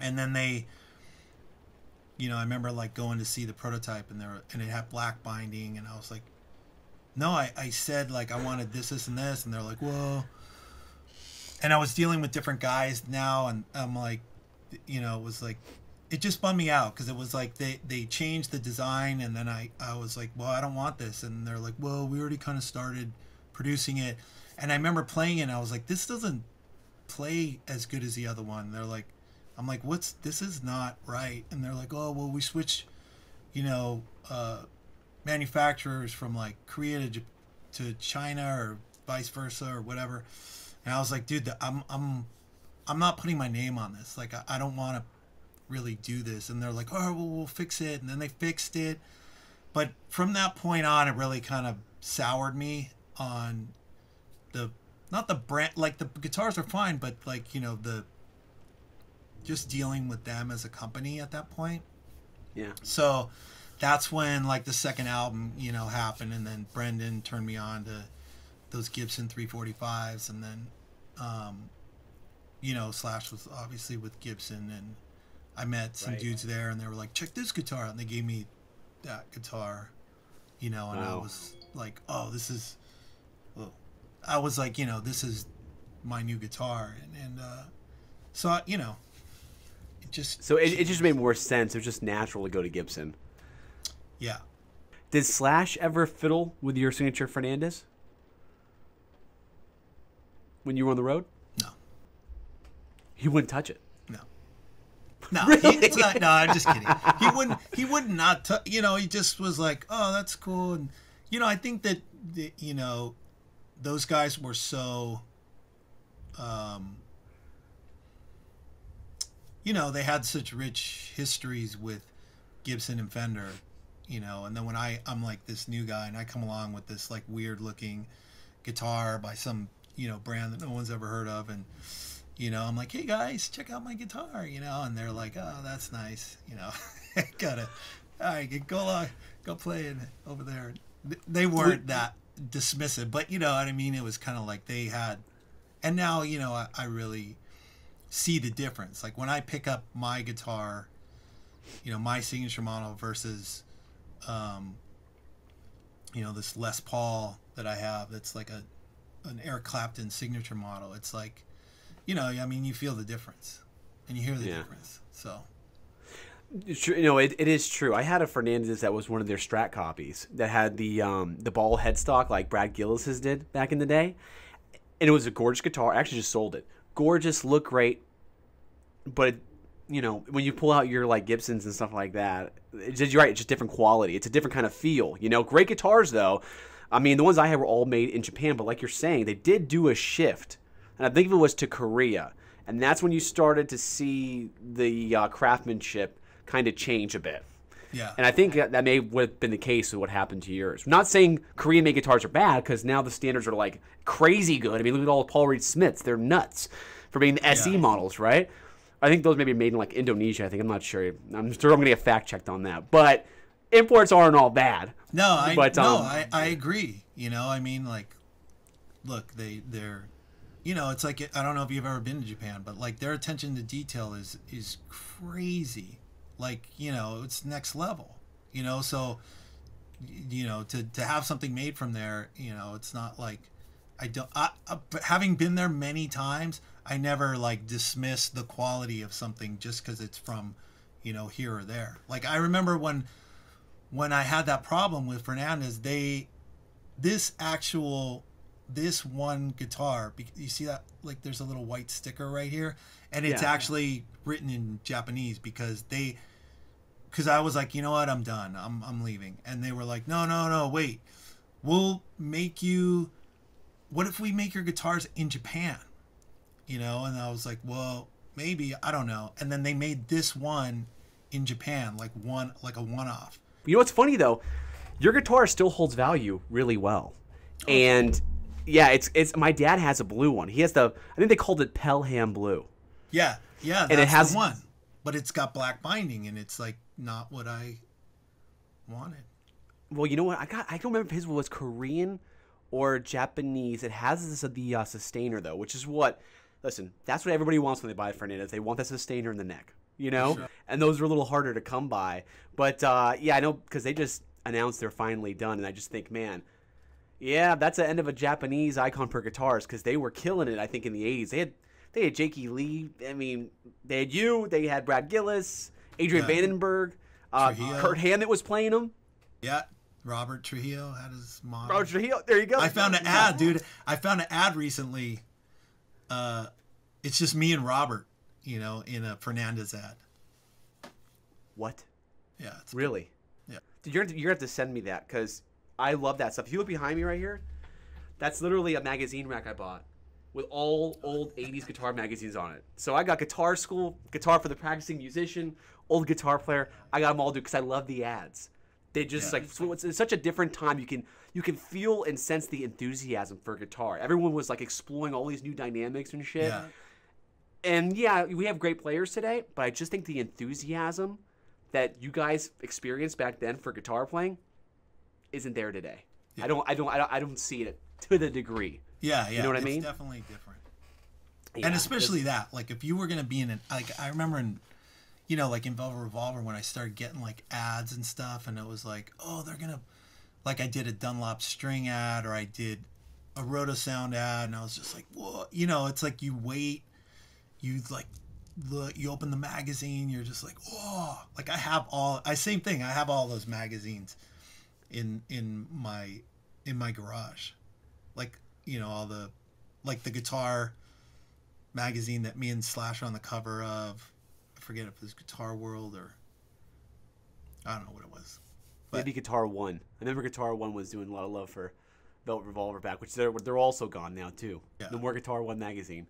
and then they you know I remember like going to see the prototype and there and it had black binding and I was like no, I, I said like I wanted this, this, and this, and they're like, whoa. And I was dealing with different guys now, and I'm like, you know, it was like, it just bummed me out because it was like they they changed the design, and then I I was like, well, I don't want this, and they're like, well, we already kind of started producing it, and I remember playing it, and I was like, this doesn't play as good as the other one. They're like, I'm like, what's this is not right, and they're like, oh, well, we switch, you know. uh manufacturers from like Korea to to China or vice versa or whatever. And I was like, dude, I'm I'm I'm not putting my name on this. Like I, I don't want to really do this. And they're like, oh, well, we'll fix it. And then they fixed it. But from that point on, it really kind of soured me on the not the brand. Like the guitars are fine, but like you know the just dealing with them as a company at that point. Yeah. So that's when like the second album you know happened and then brendan turned me on to those gibson 345s and then um, you know slash was obviously with gibson and i met some Right. dudes there and they were like check this guitar out and they gave me that guitar you know and i was like oh this is well, i was like you know this is my new guitar and, and uh, so I, you know just So it, it just made more sense. It was just natural to go to Gibson. yeah Did Slash ever fiddle with your signature Fernandes when you were on the road? no He wouldn't touch it. No. No, he, it's not, no, I'm just kidding. He wouldn't. He would not. T- you know, he just was like, "Oh, that's cool." And you know, I think that you know, those guys were so. Um, you know, they had such rich histories with Gibson and Fender. You know, and then when I I'm like this new guy and I come along with this like weird looking guitar by some you know brand that no one's ever heard of and you know i'm like hey guys check out my guitar you know and they're like oh that's nice you know gotta all right go along go play it over there they weren't that dismissive but you know what i mean it was kind of like they had and now you know I, I really see the difference like when i pick up my guitar you know my signature model versus um you know this les paul that i have that's like a an eric clapton signature model it's like you know, I mean, you feel the difference, and you hear the Yeah. difference. So You know, it, it is true. I had a Fernandes that was one of their Strat copies that had the um, the ball headstock like Brad Gillis's did back in the day, and it was a gorgeous guitar. I actually just sold it. Gorgeous, look great, but you know when you pull out your like Gibsons and stuff like that, it's you're right. It's just different quality. It's a different kind of feel. You know, great guitars though. I mean, the ones I had were all made in Japan, but like you're saying, they did do a shift, and I think it was to Korea, and that's when you started to see the uh, craftsmanship kind of change a bit. Yeah, And I think that, that may have been the case with what happened to yours. not saying Korean made guitars are bad because now the standards are like crazy good. I mean, look at all the Paul Reed Smiths; they're nuts for being the SE Yeah. models, right? I think those may be made in like Indonesia. I think I'm not sure. I'm sure I'm gonna get fact checked on that. But imports aren't all bad. no, I But, no, um, I, I agree. You know, I mean, like, look, they they're, you know, it's like I don't know if you've ever been to Japan, but like their attention to detail is is crazy. Like, you know, it's next level. You know, so you know to to have something made from there, you know, it's not like I don't. I, I, having been there many times, I never like dismiss the quality of something just because it's from, you know, here or there. Like I remember when, when I had that problem with Fernandes, they, this actual, this one guitar, you see that like there's a little white sticker right here, and it's Yeah. actually written in Japanese because they, because I was like, you know what, I'm done, I'm I'm leaving, and they were like, no, no, no, wait, we'll make you what if we make your guitars in Japan? You know, and I was like, well, maybe, I don't know. And then they made this one in Japan, like one like a one off. You know what's funny though? Your guitar still holds value really well. Oh, and Yeah, it's it's my dad has a blue one. He has the I think they called it Pelham blue. Yeah, yeah, that's And it has- one. But it's got black binding, and it's like not what I wanted. Well, you know what? I got I don't remember if his was Korean or Japanese. It has this the uh, sustainer though, which is what listen, that's what everybody wants when they buy Fernandes. They want that sustainer in the neck. You know? And those are a little harder to come by. But uh, yeah, I know because they just announced they're finally done and I just think, man, yeah, that's the end of a Japanese icon for guitars because they were killing it. I think in the '80s they had they had Jakey Lee. I mean, they had you. They had Brad Gillis, Adrian Yeah. Vandenberg, uh, Kirk Hammett was playing them. Yeah, Robert Trujillo had his mom. Robert Trujillo. There you go. I found an ad, dude. I found an ad recently. Uh, it's just me and Robert, you know, in a Fernandes ad. What? Yeah, it's, Really? Yeah. Dude, you're, you're gonna have to send me that because I love that stuff. If you look behind me right here, that's literally a magazine rack I bought with all old 80s guitar magazines on it. So I got Guitar School, Guitar for the Practicing Musician, Old Guitar Player. I got them all, dude, because I love the ads. They just Yeah. like so it's, it's such a different time. You can you can feel and sense the enthusiasm for guitar. Everyone was like exploring all these new dynamics and shit. yeah, And yeah, we have great players today, but I just think the enthusiasm that you guys experienced back then for guitar playing isn't there today. I don't, I don't, I don't, I don't see it to the degree. yeah, yeah. You know what I it's mean? Definitely different. Yeah, and especially that, like, if you were gonna be in an, like, I remember in, you know, like in Velvet Revolver when I started getting like ads and stuff, and it was like, oh, they're gonna, like, I did a Dunlop string ad or I did a Roto Sound ad, and I was just like, whoa, you know, it's like you wait, you like look, you open the magazine, you're just like, oh, like I have all, I same thing, I have all those magazines in in my in my garage, like you know all the, like the guitar magazine that me and Slash are on the cover of. I forget if it was Guitar World or I don't know what it was. But- maybe Guitar One. I remember Guitar One was doing a lot of love for Velvet Revolver back, which they're they're also gone now too. Yeah. No more Guitar One magazine.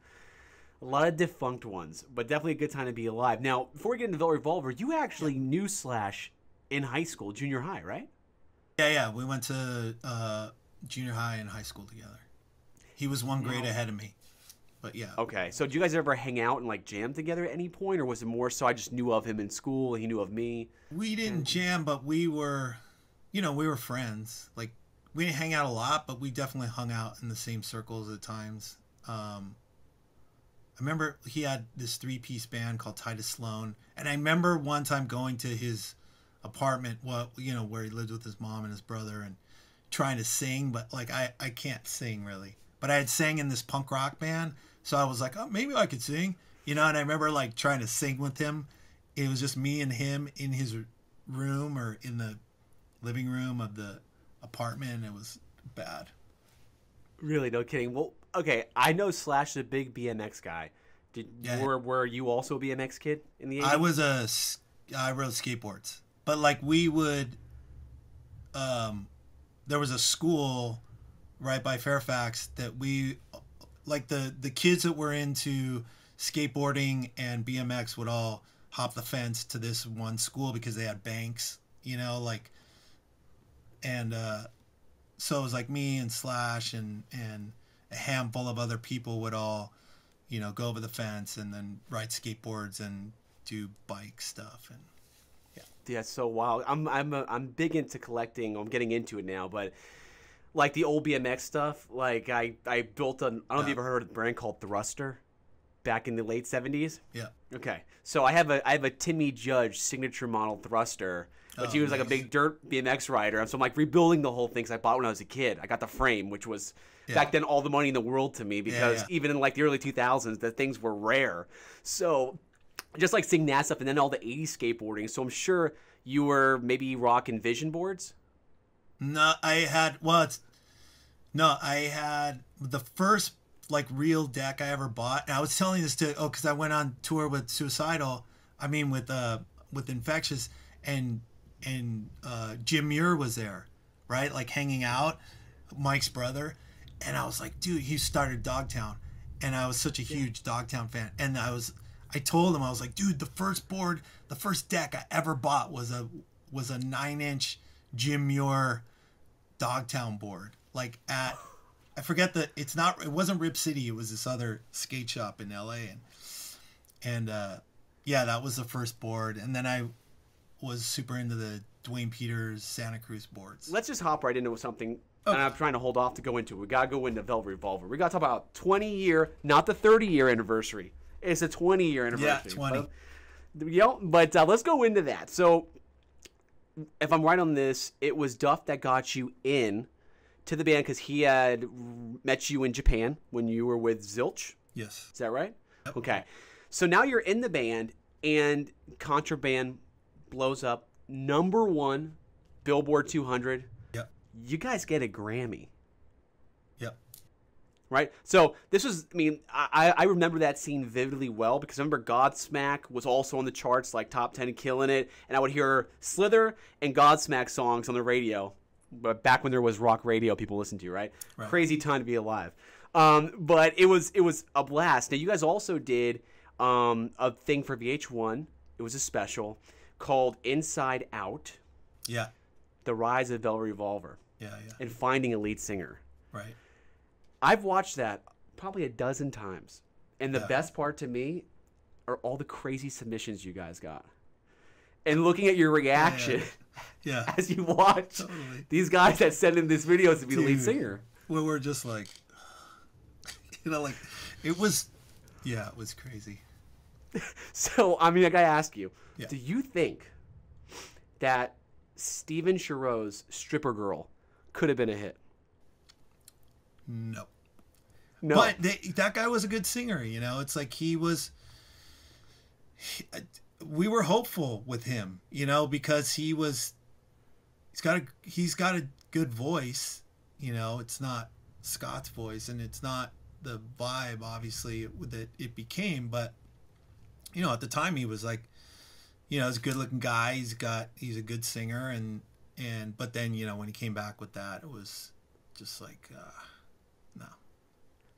A lot of defunct ones, but definitely a good time to be alive. Now, before we get into Velvet Revolver, you actually knew Slash in high school, junior high, right? Yeah, yeah, we went to uh, junior high and high school together. He was one grade ahead of me, but yeah, Okay, so did you guys ever hang out and like jam together at any point, or was it more so I just knew of him in school, he knew of me? we didn't jam, but we were, you know, we were friends. Like we didn't hang out a lot, but we definitely hung out in the same circles at times. Um, I remember he had this three-piece band called Tidus Sloan, and I remember one time going to his apartment, well, you know, where he lived with his mom and his brother, and trying to sing, but like I, I can't sing really. But I had sang in this punk rock band, so I was like, oh, maybe I could sing, you know. And I remember like trying to sing with him. It was just me and him in his room or in the living room of the apartment. It was bad. Really, no kidding. Well, okay, I know Slash is a big BMX guy. Did Yeah. were were you also a BMX kid in the 80s? I was a i rode skateboards, but like we would, um, there was a school right by Fairfax that we, like the the kids that were into skateboarding and BMX would all hop the fence to this one school because they had banks, you know, like, and uh, so it was like me and Slash and and a handful of other people would all you know, go over the fence and then ride skateboards and do bike stuff. And Yeah, it's so wild. I'm I'm a, I'm big into collecting. I'm getting into it now, but like the old BMX stuff. Like I I built an. I don't know if you Yeah. ever heard of a brand called Thruster, back in the late '70s. yeah, Okay, so I have a I have a Timmy Judge signature model Thruster, but he Oh, was like a big dirt BMX rider, and so I'm like rebuilding the whole thing. Cause I bought when I was a kid. I got the frame, which was back then all the money in the world to me because yeah. even in like the early 2000s, the things were rare. So just like seeing that stuff, and then all the 80s skateboarding. So I'm sure you were maybe rocking vision boards. no, I had well, it's no, I had the first like real deck I ever bought. And I was telling this to oh, because I went on tour with Suicidal. I mean, with uh with Infectious and and uh, Jim Muir was there, right? Like hanging out, Mike's brother, and I was like, dude, he started Dogtown, and I was such a huge Dogtown fan, and I was, I told him I was like, dude, the first board, the first deck I ever bought was a was a nine inch Jim Muir Dogtown board, like at I forget the. It's not. It wasn't Rip City. It was this other skate shop in L.A. and and uh, yeah, that was the first board. And then I was super into the Duane Peters Santa Cruz boards. Let's just hop right into something. And I'm trying to hold off to go into. We gotta go into Velvet Revolver. We gotta talk about 20 year, not the 30 year anniversary. It's a 20 year anniversary. Yeah, 20. But, yeah, but uh, let's go into that. So, if I'm right on this, it was Duff that got you in to the band because he had met you in Japan when you were with Zilch. Yes. Is that right? Yep. Okay. So now you're in the band, and Contraband blows up number one, Billboard 200. Yep. You guys get a Grammy. Right? So this was, I mean, I, I remember that scene vividly well because I remember Godsmack was also on the charts, like top 10 killing it. And I would hear Slither and Godsmack songs on the radio. But back when there was rock radio, people listened to, right? right. Crazy time to be alive. Um, but it was it was a blast. Now you guys also did um, a thing for VH1. It was a special called Inside Out. Yeah. The Rise of Velvet Revolver. Yeah, yeah. And Finding a Lead Singer. Right. I've watched that probably a dozen times. And the yeah. best part to me are all the crazy submissions you guys got. And looking at your reaction yeah, yeah. as you watch totally. these guys that send in this video to be Dude, the lead singer. Well, we're just like, you know, like, it was, yeah, it was crazy. so I mean, I gotta ask you: yeah. Do you think that Stephen Shareaux's "Stripper Girl" could have been a hit? No. No. But they, that guy was a good singer. You know, it's like he was. He, we were hopeful with him, you know, because he was. He's got a he's got a good voice. You know, it's not Scott's voice, and it's not the vibe, obviously, that it became, but you know, at the time he was like, you know, he's a good looking guy. He's got, he's a good singer. And, and, but then, you know, when he came back with that, it was just like, uh, no.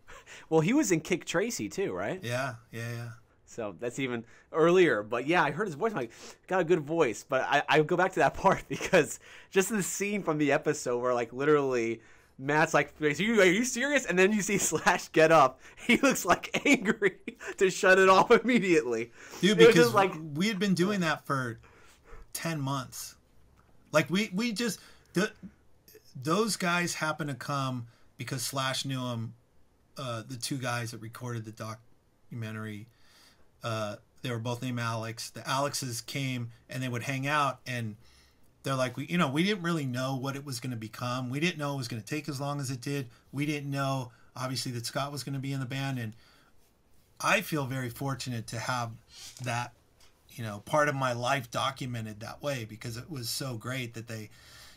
Well, he was in Kik Tracee too, right? Yeah. Yeah. Yeah. So that's even earlier. But yeah, I heard his voice. I'm like, got a good voice. But I, I go back to that part because just the scene from the episode where like literally Matt's like, are you, are you serious? And then you see Slash get up. He looks like angry to shut it off immediately. Dude, because like we had been doing that for 10 months. Like we, we just, the, those guys happen to come because Slash knew them. Uh, the two guys that recorded the documentary, uh, they were both named Alex. The Alexes came and they would hang out and they're like we you know we didn't really know what it was going to become. We didn't know it was going to take as long as it did. We didn't know obviously that scott was going to be in the band. And i feel very fortunate to have that you know part of my life documented that way because it was so great that they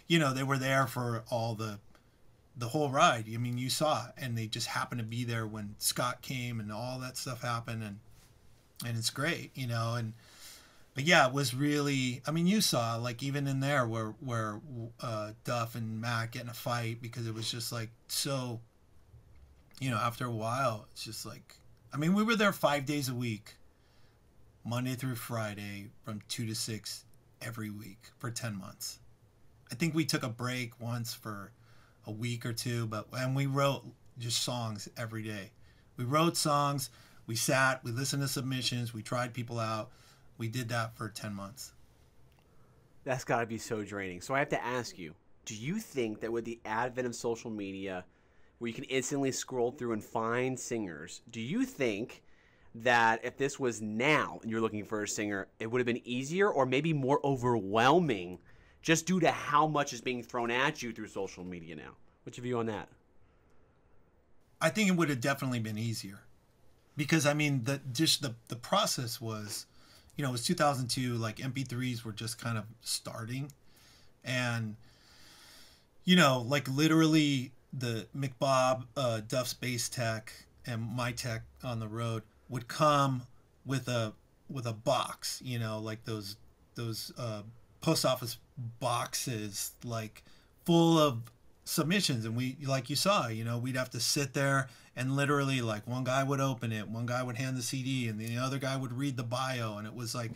you know they were there for all the the whole ride i mean you saw it and they just happened to be there when scott came and all that stuff happened and and it's great you know and but yeah, it was really. I mean, you saw like even in there where where uh, Duff and Matt get in a fight because it was just like so. You know, after a while, it's just like. I mean, we were there five days a week, Monday through Friday, from two to six every week for ten months. I think we took a break once for a week or two, but and we wrote just songs every day. We wrote songs. We sat. We listened to submissions. We tried people out we did that for 10 months. That's got to be so draining. So I have to ask you do you think that with the advent of social media, where you can instantly scroll through and find singers, do you think that if this was now and you're looking for a singer, it would have been easier or maybe more overwhelming just due to how much is being thrown at you through social media now? What's your view on that? I think it would have definitely been easier because I mean the just the the process was you know, it was 2002, like MP3s were just kind of starting. And, you know, like literally the McBob, uh, Duff's Bass Tech, and my tech on the road would come with a with a box, you know, like those those uh, post office boxes, like full of submissions and we like you saw you know we'd have to sit there and literally like one guy would open it one guy would hand the cd and the other guy would read the bio and it was like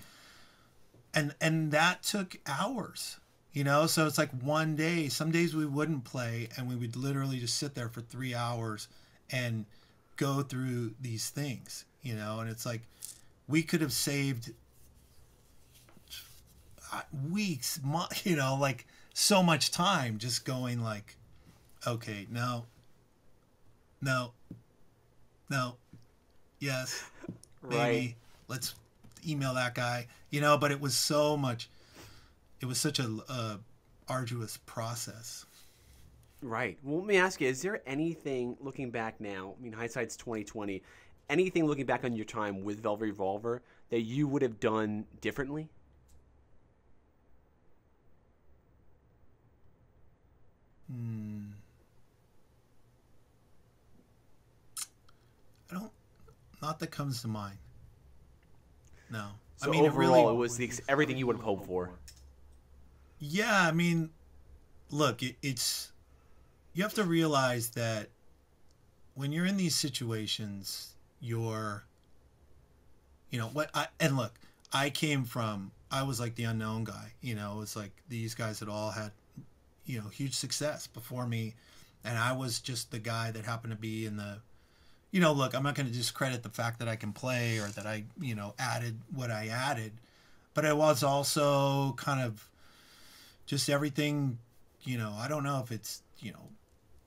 and and that took hours You know, so it's like one day. Some days we wouldn't play, and we would literally just sit there for three hours and go through these things. You know, and it's like we could have saved weeks, you know, like so much time just going like, okay, no, no, no, yes, maybe Right. let's email that guy, you know. But it was so much. It was such a uh, arduous process. Right. Well, let me ask you: Is there anything looking back now? I mean, hindsight's twenty twenty. Anything looking back on your time with Velvet Revolver that you would have done differently? Hmm. I don't, not that comes to mind. No, So I mean overall, it, it, was the, everything you would have hoped for. Yeah, I mean, look, it, it's you have to realize that when you're in these situations, you're, you know, what I and look, I came from, I was like the unknown guy. You know, it was like these guys had all had, you know, huge success before me, and I was just the guy that happened to be in the. You know, look, I'm not going to discredit the fact that I can play or that I, you know, added what I added, but I was also kind of just everything you know i don't know if it's you know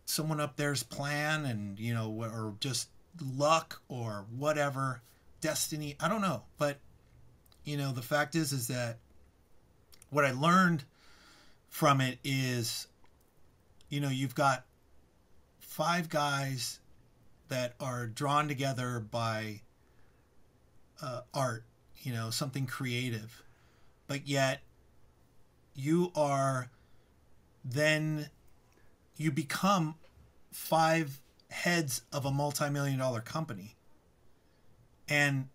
someone up there's plan and you know or just luck or whatever destiny i don't know but you know the fact is is that what i learned from it is you know you've got five guys that are drawn together by uh, art you know something creative. But yet you are then you become five heads of a multi-million dollar company. And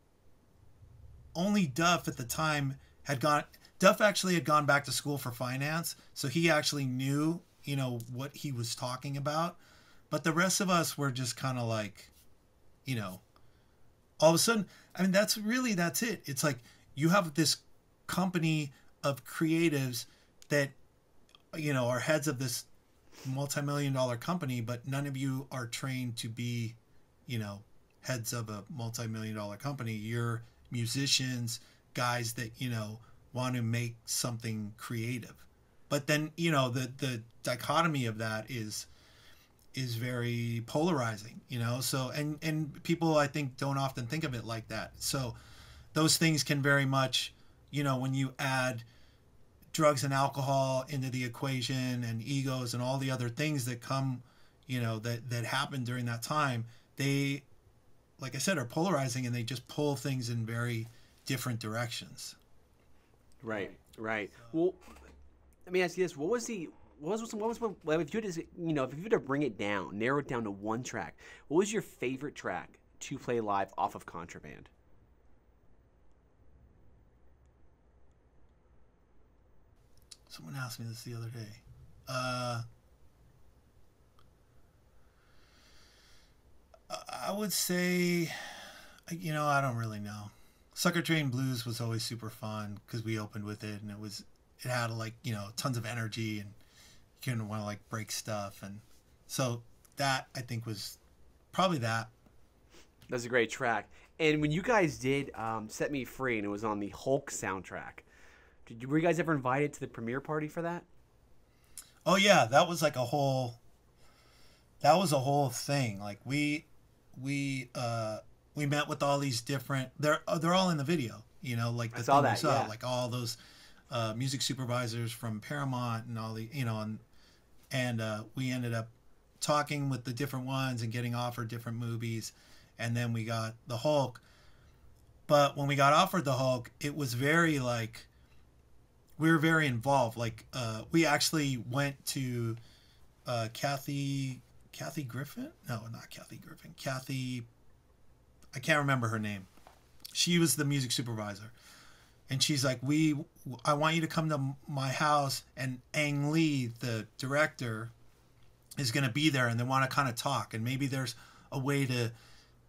only duff at the time had gone duff actually had gone back to school for finance so he actually knew you know what he was talking about. But the rest of us were just kind of like you know all of a sudden i mean that's really that's it. It's like you have this company of creatives that you know are heads of this multi-million dollar company but none of you are trained to be you know heads of a multi-million dollar company. You're musicians guys that you know want to make something creative. But then you know the the dichotomy of that is is very polarizing you know? So and and people i think don't often think of it like that. So those things can very much you know when you add drugs and alcohol into the equation and egos and all the other things that come you know that that happen during that time they like i said are polarizing and they just pull things in very different directions Right. Right. Well, let me ask you this: What was the what was what was what, if you had to you know if you had to bring it down, narrow it down to one track, what was your favorite track to play live off of Contraband? someone asked me this the other day uh i would say you know i don't really know sucker train blues was always super fun because we opened with it and it was it had like you know tons of energy and you didn't want to like break stuff and so that i think was probably that That's a great track. And when you guys did um, "Set Me Free" and it was on the Hulk soundtrack, did you, were you guys ever invited to the premiere party for that? Oh yeah, that was like a whole. That was a whole thing. Like we, we, uh, we met with all these different. They're uh, they're all in the video. You know, like the I saw that, saw, yeah. like all those uh, music supervisors from Paramount and all the you know, and and uh, we ended up talking with the different ones and getting offered different movies, and then we got the Hulk. But when we got offered the Hulk, it was very like we were very involved. Like uh, we actually went to uh, Kathy Kathy Griffin. No, not Kathy Griffin. Kathy. I can't remember her name. She was the music supervisor, and she's like, "We, I want you to come to my house, and Ang Lee, the director, is going to be there, and they want to kind of talk, and maybe there's a way to."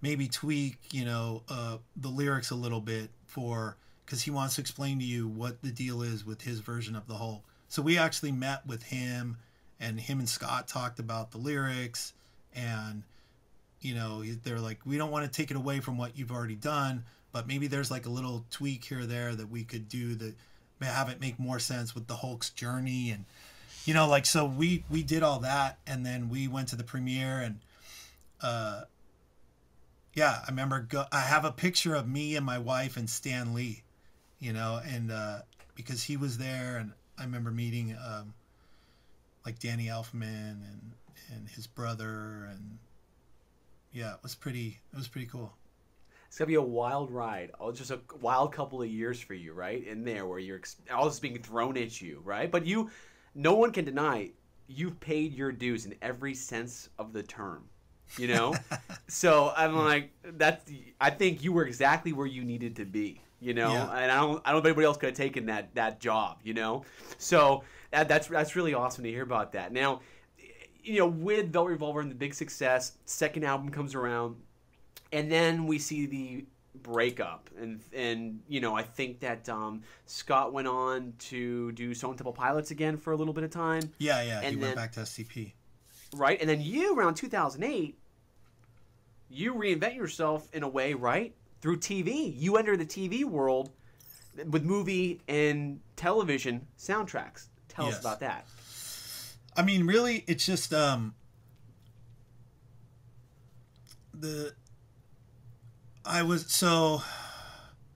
maybe tweak you know uh, the lyrics a little bit for because he wants to explain to you what the deal is with his version of the Hulk. So we actually met with him, and him and Scott talked about the lyrics, and you know they're like, we don't want to take it away from what you've already done, but maybe there's like a little tweak here or there that we could do that may have it make more sense with the Hulk's journey and you know like so we we did all that and then we went to the premiere and uh yeah i remember go, i have a picture of me and my wife and stan lee you know and uh because he was there and i remember meeting um like danny elfman and and his brother and yeah it was pretty it was pretty cool it's gonna be a wild ride. Oh, just a wild couple of years for you, right? In there, where you're all this being thrown at you, right? But you, no one can deny you've paid your dues in every sense of the term. You know, so I'm like, that's. I think you were exactly where you needed to be. You know, yeah. and I don't. I don't know if anybody else could have taken that that job. You know, so that, that's that's really awesome to hear about that. Now, you know, with Velvet Revolver and the big success, second album comes around and then we see the breakup and and you know I think that um, Scott went on to do Stone Temple Pilots again for a little bit of time. Yeah, yeah, and he then, went back to STP. Right, and then you around 2008, you reinvent yourself in a way, right? Through TV, you enter the TV world with movie and television soundtracks. Tell yes. us about that. I mean, really, it's just um, the I was so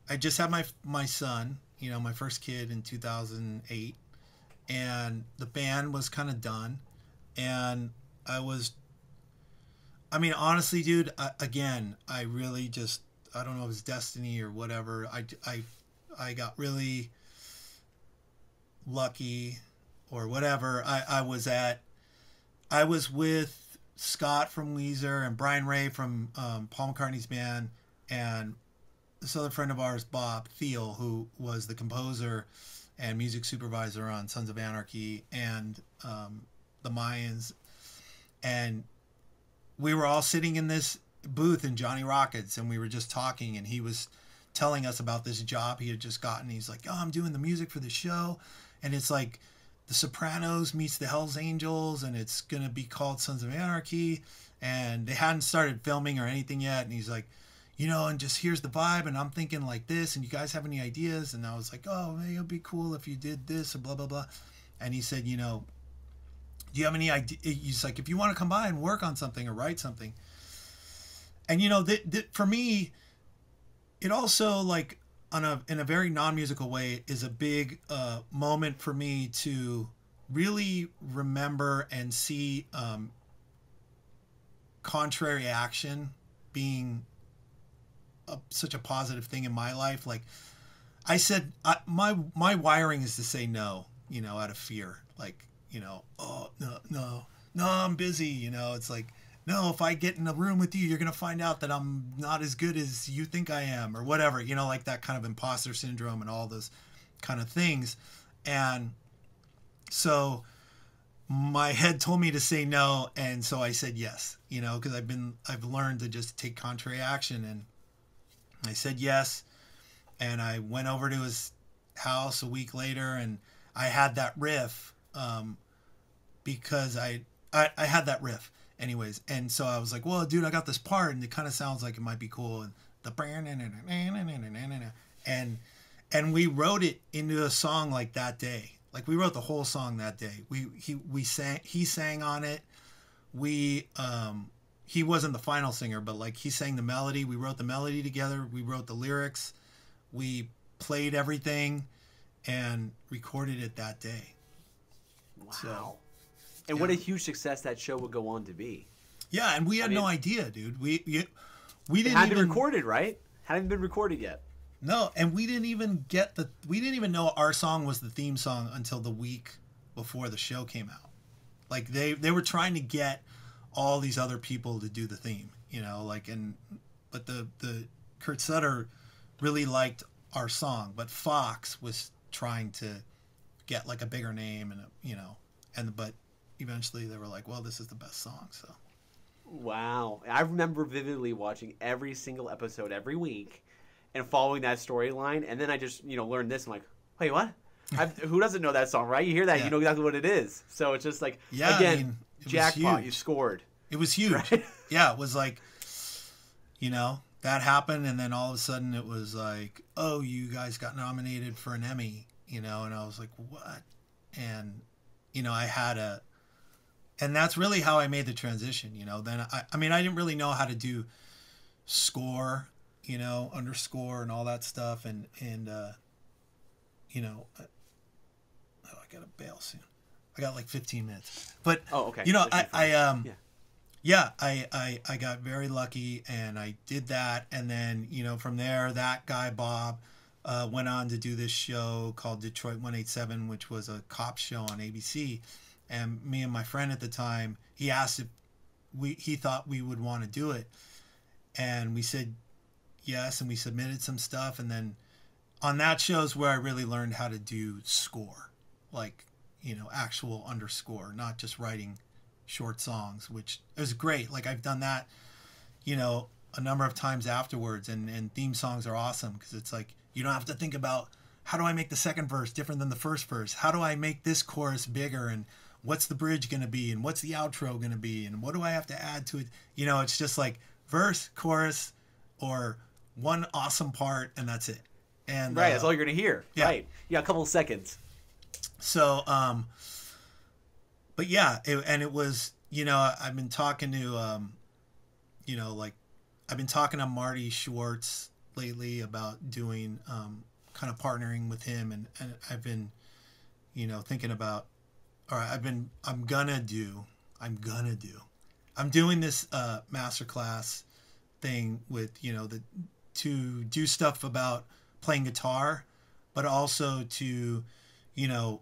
I just had my my son, you know, my first kid in 2008 and the band was kind of done and I was I mean honestly dude, I, again, I really just I don't know if it's destiny or whatever. I I I got really lucky or whatever. I I was at I was with Scott from Weezer and Brian Ray from um, Paul McCartney's band and this other friend of ours, Bob Thiele, who was the composer and music supervisor on Sons of Anarchy and um, the Mayans, and we were all sitting in this booth in Johnny Rockets, and we were just talking, and he was telling us about this job he had just gotten. He's like, "Oh, I'm doing the music for the show," and it's like The Sopranos meets the Hell's Angels, and it's gonna be called Sons of Anarchy, and they hadn't started filming or anything yet, and he's like you know, and just here's the vibe, and I'm thinking like this, and you guys have any ideas? And I was like, oh, hey, it'd be cool if you did this, or blah blah blah. And he said, you know, do you have any idea? He's like, if you want to come by and work on something or write something. And you know, that, that for me, it also like on a in a very non-musical way is a big uh, moment for me to really remember and see um, contrary action being a, such a positive thing in my life. Like I said, I, my my wiring is to say no, you know, out of fear. Like you know, oh no no no, I'm busy. You know, it's like no, if I get in a room with you, you're gonna find out that I'm not as good as you think I am, or whatever. You know, like that kind of imposter syndrome and all those kind of things. And so my head told me to say no and so i said yes you know because i've been i've learned to just take contrary action and I said yes, and I went over to his house a week later, and I had that riff um, because I, I I had that riff anyways, and so I was like, well, dude, I got this part, and it kind of sounds like it might be cool, and the and and we wrote it into a song like that day. Like we wrote the whole song that day. We he we sang he sang on it. We um he wasn't the final singer, but like he sang the melody. We wrote the melody together. We wrote the lyrics. We played everything and recorded it that day. Wow. So, and yeah. what a huge success that show would go on to be. Yeah, and we had I mean, no idea, dude. We we, we didn't hadn't even been recorded, right? Hadn't been recorded yet. No, and we didn't even get the we didn't even know our song was the theme song until the week before the show came out. Like they they were trying to get all these other people to do the theme, you know, like and but the the Kurt Sutter really liked our song, but Fox was trying to get like a bigger name and a, you know, and but eventually they were like, well, this is the best song, so. Wow, I remember vividly watching every single episode every week and following that storyline, and then I just you know learned this. I'm like, wait, what? I've, who doesn't know that song, right? You hear that, Yeah. you know exactly what it is. So it's just like, Yeah, I again, mean, jackpot, you scored. It was huge. Right? Yeah, it was like, you know, that happened, and then all of a sudden it was like, oh, you guys got nominated for an Emmy, you know, and I was like, what? And, you know, I had a, and that's really how I made the transition, you know. Then I, I mean, I didn't really know how to do score, you know, underscore and all that stuff, and and uh, you know, I, oh, I gotta bail soon. I got like 15 minutes, but Oh, okay. you know, I, I um, Yeah. yeah, I, I I got very lucky, and I did that, and then you know from there, that guy Bob uh, went on to do this show called Detroit 187, which was a cop show on ABC, and me and my friend at the time, he asked if we he thought we would want to do it, and we said yes, and we submitted some stuff, and then on that show is where I really learned how to do score, like you know actual underscore, not just writing short songs, which is great. Like I've done that, you know, a number of times afterwards, and and theme songs are awesome because it's like you don't have to think about how do I make the second verse different than the first verse? How do I make this chorus bigger and what's the bridge going to be and what's the outro going to be and what do I have to add to it? You know, it's just like verse, chorus, or one awesome part, and that's it. And Right, uh, that's all you're gonna hear. yeah. Right. Yeah, a couple of seconds. so um but yeah it, and it was you know i've been talking to um you know like i've been talking to marty schwartz lately about doing um kind of partnering with him and, and i've been you know thinking about or i've been i'm gonna do i'm gonna do. I'm doing this uh master class thing with you know the to do stuff about playing guitar but also to you know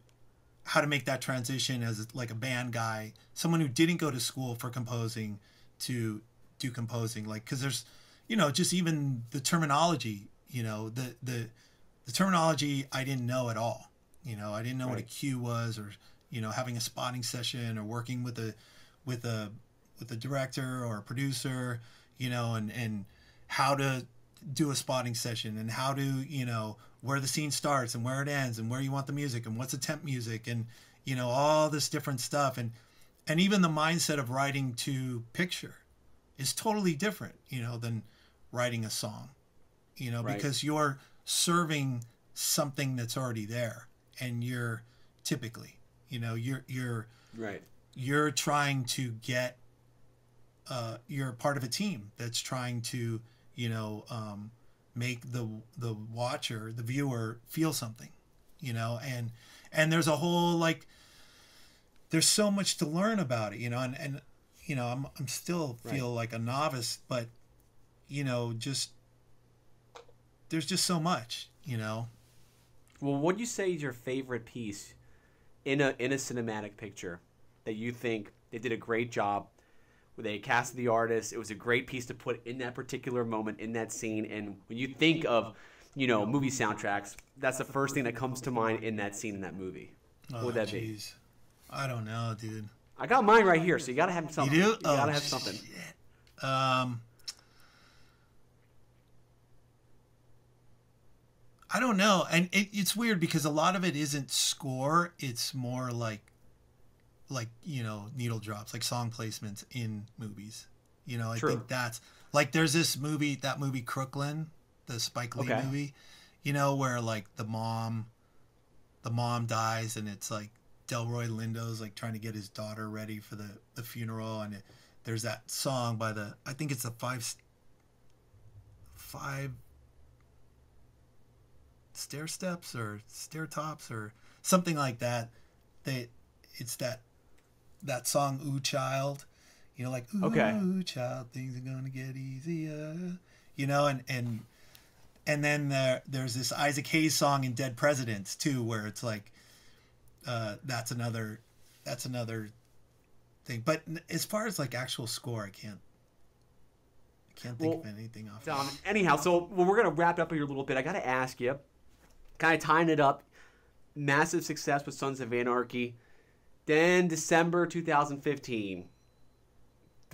how to make that transition as like a band guy someone who didn't go to school for composing to do composing. Like because there's you know just even the terminology you know the the the terminology i didn't know at all. You know i didn't know what a cue was or you know having a spotting session or working with a with a with a director or a producer you know and and how to do a spotting session and how to you know where the scene starts and where it ends and where you want the music and what's the temp music and you know all this different stuff and and even the mindset of writing to picture is totally different you know than writing a song you know Right. because you're serving something that's already there and you're typically you know you're you're Right. you're trying to get uh, you're part of a team that's trying to you know um, make the the watcher the viewer feel something you know and and there's a whole like there's so much to learn about it you know and and you know i'm, I'm still feel like a novice but you know just there's just so much you know Well, what do you say is your favorite piece in a in a cinematic picture that you think they did a great job? Where they casted the artist, it was a great piece to put in that particular moment in that scene. And when you think of, you know, movie soundtracks, that's the first thing that comes to mind in that scene in that movie. What would Oh, that be? i don't know dude I got mine right here, so you gotta have something. You do? You gotta Oh, have something. Um, I don't know, and it, it's weird because a lot of it isn't score; it's more like, like you know, needle drops, like song placements in movies. You know, I True. think that's like there's this movie, that movie Crooklyn, the Spike Lee Okay. movie. You know, where like the mom, the mom dies, and it's like Delroy Lindo's like trying to get his daughter ready for the the funeral, and it, there's that song by the I think it's the five five stair steps or stair tops or something like that. They it's that that song "Ooh Child," you know, like "Ooh Okay. Child, things are gonna get easier," you know, and and and then there there's this Isaac Hayes song in Dead Presidents too, where it's like uh, that's another that's another thing. But as far as like actual score, I can't I can't think Well, of anything off. Um, anyhow, so well, we're gonna wrap it up here a little bit. I gotta ask you, kind of tying it up. Massive success with Sons of Anarchy. Then December 2015,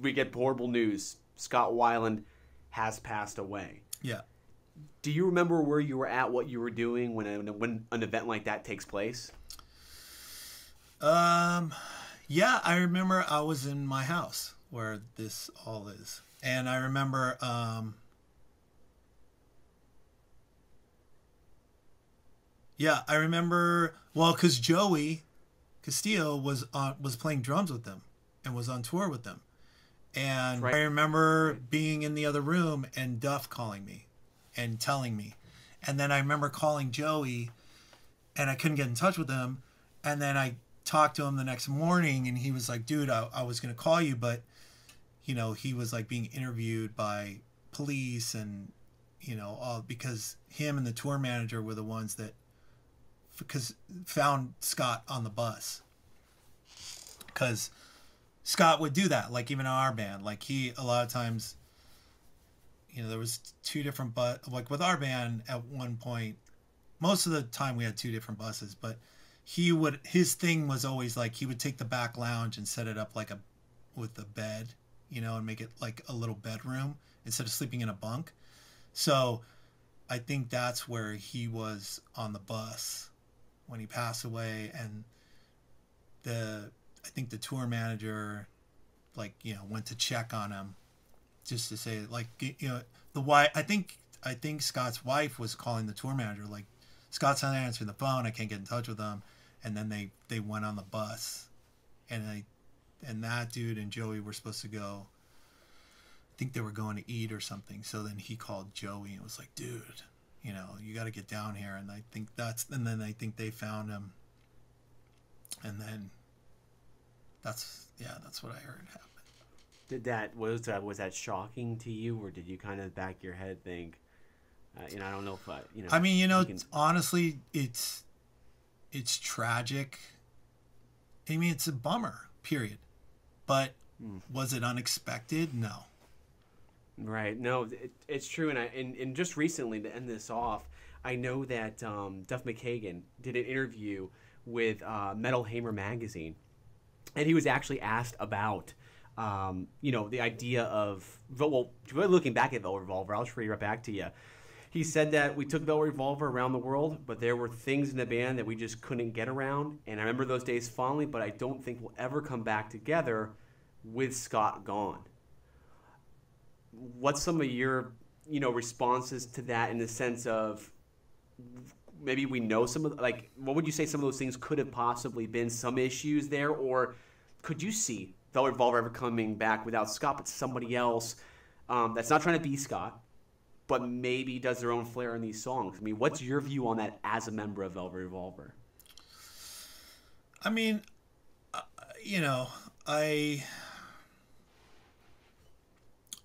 we get horrible news. Scott Weiland has passed away. yeah, do you remember where you were at, what you were doing when a, when an event like that takes place? Um, yeah, I remember I was in my house where this all is, and I remember um. Yeah, I remember well because Joey Castillo was on was playing drums with them and was on tour with them, and Right. I remember being in the other room and Duff calling me, and telling me, and then I remember calling Joey, and I couldn't get in touch with him, and then I talked to him the next morning, and he was like, "Dude, I, I was gonna call you, but, you know, he was like being interviewed by police and, you know, all because him and the tour manager were the ones that, because found Scott on the bus, because." Scott would do that, like even in our band. Like he a lot of times, you know, there was two different but like with our band at one point, most of the time we had two different buses, but he would his thing was always like he would take the back lounge and set it up like a with a bed, you know, and make it like a little bedroom instead of sleeping in a bunk. So I think that's where he was on the bus when he passed away and the I think the tour manager like you know went to check on him just to say like you know the why I think I think Scott's wife was calling the tour manager like Scott's not answering the phone. I can't get in touch with him. And then they they went on the bus. And I and that dude and Joey were supposed to go I think they were going to eat or something. So then he called Joey and was like dude you know you got to get down here and I think that's and then I think they found him and then that's yeah that's what I heard happen Did that was that was that shocking to you, or did you kind of back your head think, uh, you know, I don't know if I, you know. I mean, you know, can- honestly, it's it's tragic. I mean, it's a bummer. Period. But Hmm. was it unexpected? No. Right. No, it, it's true. And, I, and and just recently to end this off, I know that um, Duff McKagan did an interview with uh, Metal Hammer magazine, and he was actually asked about, um, you know, the idea of well, looking back at Velvet Revolver. I'll just read right back to you. He said that we took Velvet Revolver around the world, but there were things in the band that we just couldn't get around. And I remember those days fondly, but I don't think we'll ever come back together with Scott gone what's some of your you know responses to that in the sense of maybe we know some of like what would you say some of those things could have possibly been some issues there? Or could you see Velvet Revolver ever coming back without Scott but somebody else um, that's not trying to be Scott but maybe does their own flair in these songs? I mean what's your view on that as a member of Velvet Revolver? I mean, uh, you know, I,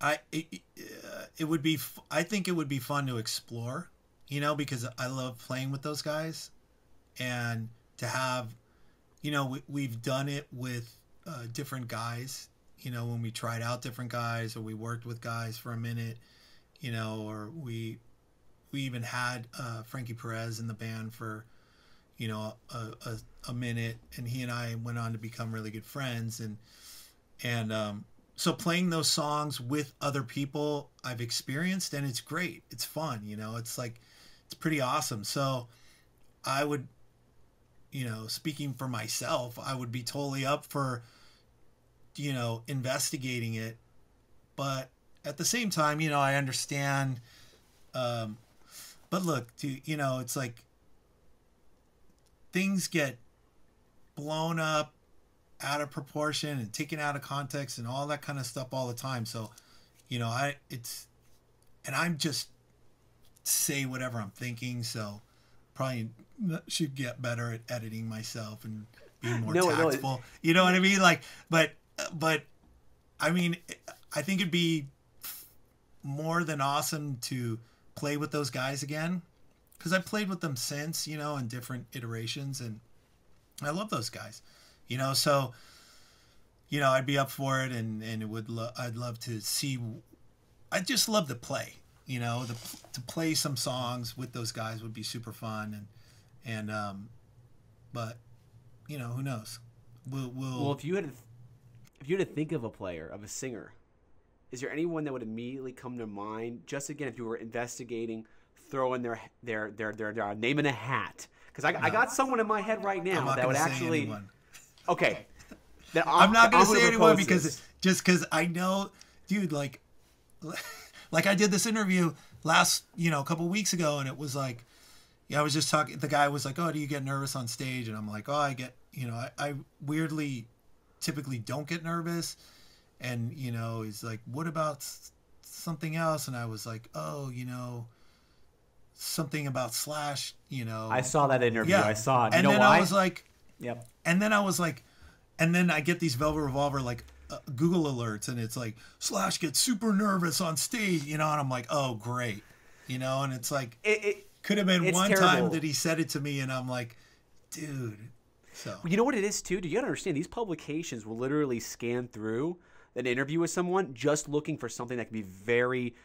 I, it, uh, it would be, I think it would be fun to explore, you know, because I love playing with those guys, and to have, you know, we, we've done it with uh, different guys, you know, when we tried out different guys or we worked with guys for a minute, you know, or we, we even had uh, Frankie Perez in the band for you know a, a, a minute. And he and i went on to become really good friends. And and um, so playing those songs with other people i've experienced and it's great. It's fun you know? It's like it's pretty awesome. So i would you know speaking for myself i would be totally up for you know investigating it. But at the same time you know i understand um but look to you know it's like things get blown up out of proportion and taken out of context and all that kind of stuff all the time. So you know i it's and i'm just say whatever i'm thinking. So probably should get better at editing myself and being more No, no, it- tactful. You know what i mean? Like but but i mean i think it'd be more than awesome to play with those guys again. Because I've played with them since, you know, in different iterations, and I love those guys, you know. So, you know, I'd be up for it, and and it would lo- I'd love to see. I just love to play, you know, the, to play some songs with those guys would be super fun, and and um, but you know, who knows? We'll we'll. Well, if you had, to, if you had to think of a player, of a singer, is there anyone that would immediately come to mind? Just again, if you were investigating throwing their their their their, their name in a hat? Because I, I got someone in my head right now that would actually. anyone. Okay. Then I'm not gonna gonna say anyone because this. just because I know, dude. Like, like I did this interview last, you know, a couple weeks ago, and it was like, yeah, I was just talking. The guy was like, "Oh, do you get nervous on stage?" And I'm like, "Oh, I get, you know, I, I weirdly, typically don't get nervous." And you know, he's like, "What about something else?" And I was like, "Oh, you know." Something about Slash, you know. I saw that interview. yeah. I saw it. You And know then why? I was like, yep. and then I was like, and then I get these Velvet Revolver like uh, Google alerts, and it's like Slash gets super nervous on stage, you know, and I'm like, oh great, you know, and it's like It, it, could have been one terrible. time that he said it to me, and I'm like, dude, so You know what it is too? Do you understand these publications will literally scan through an interview with someone just looking for something that can be very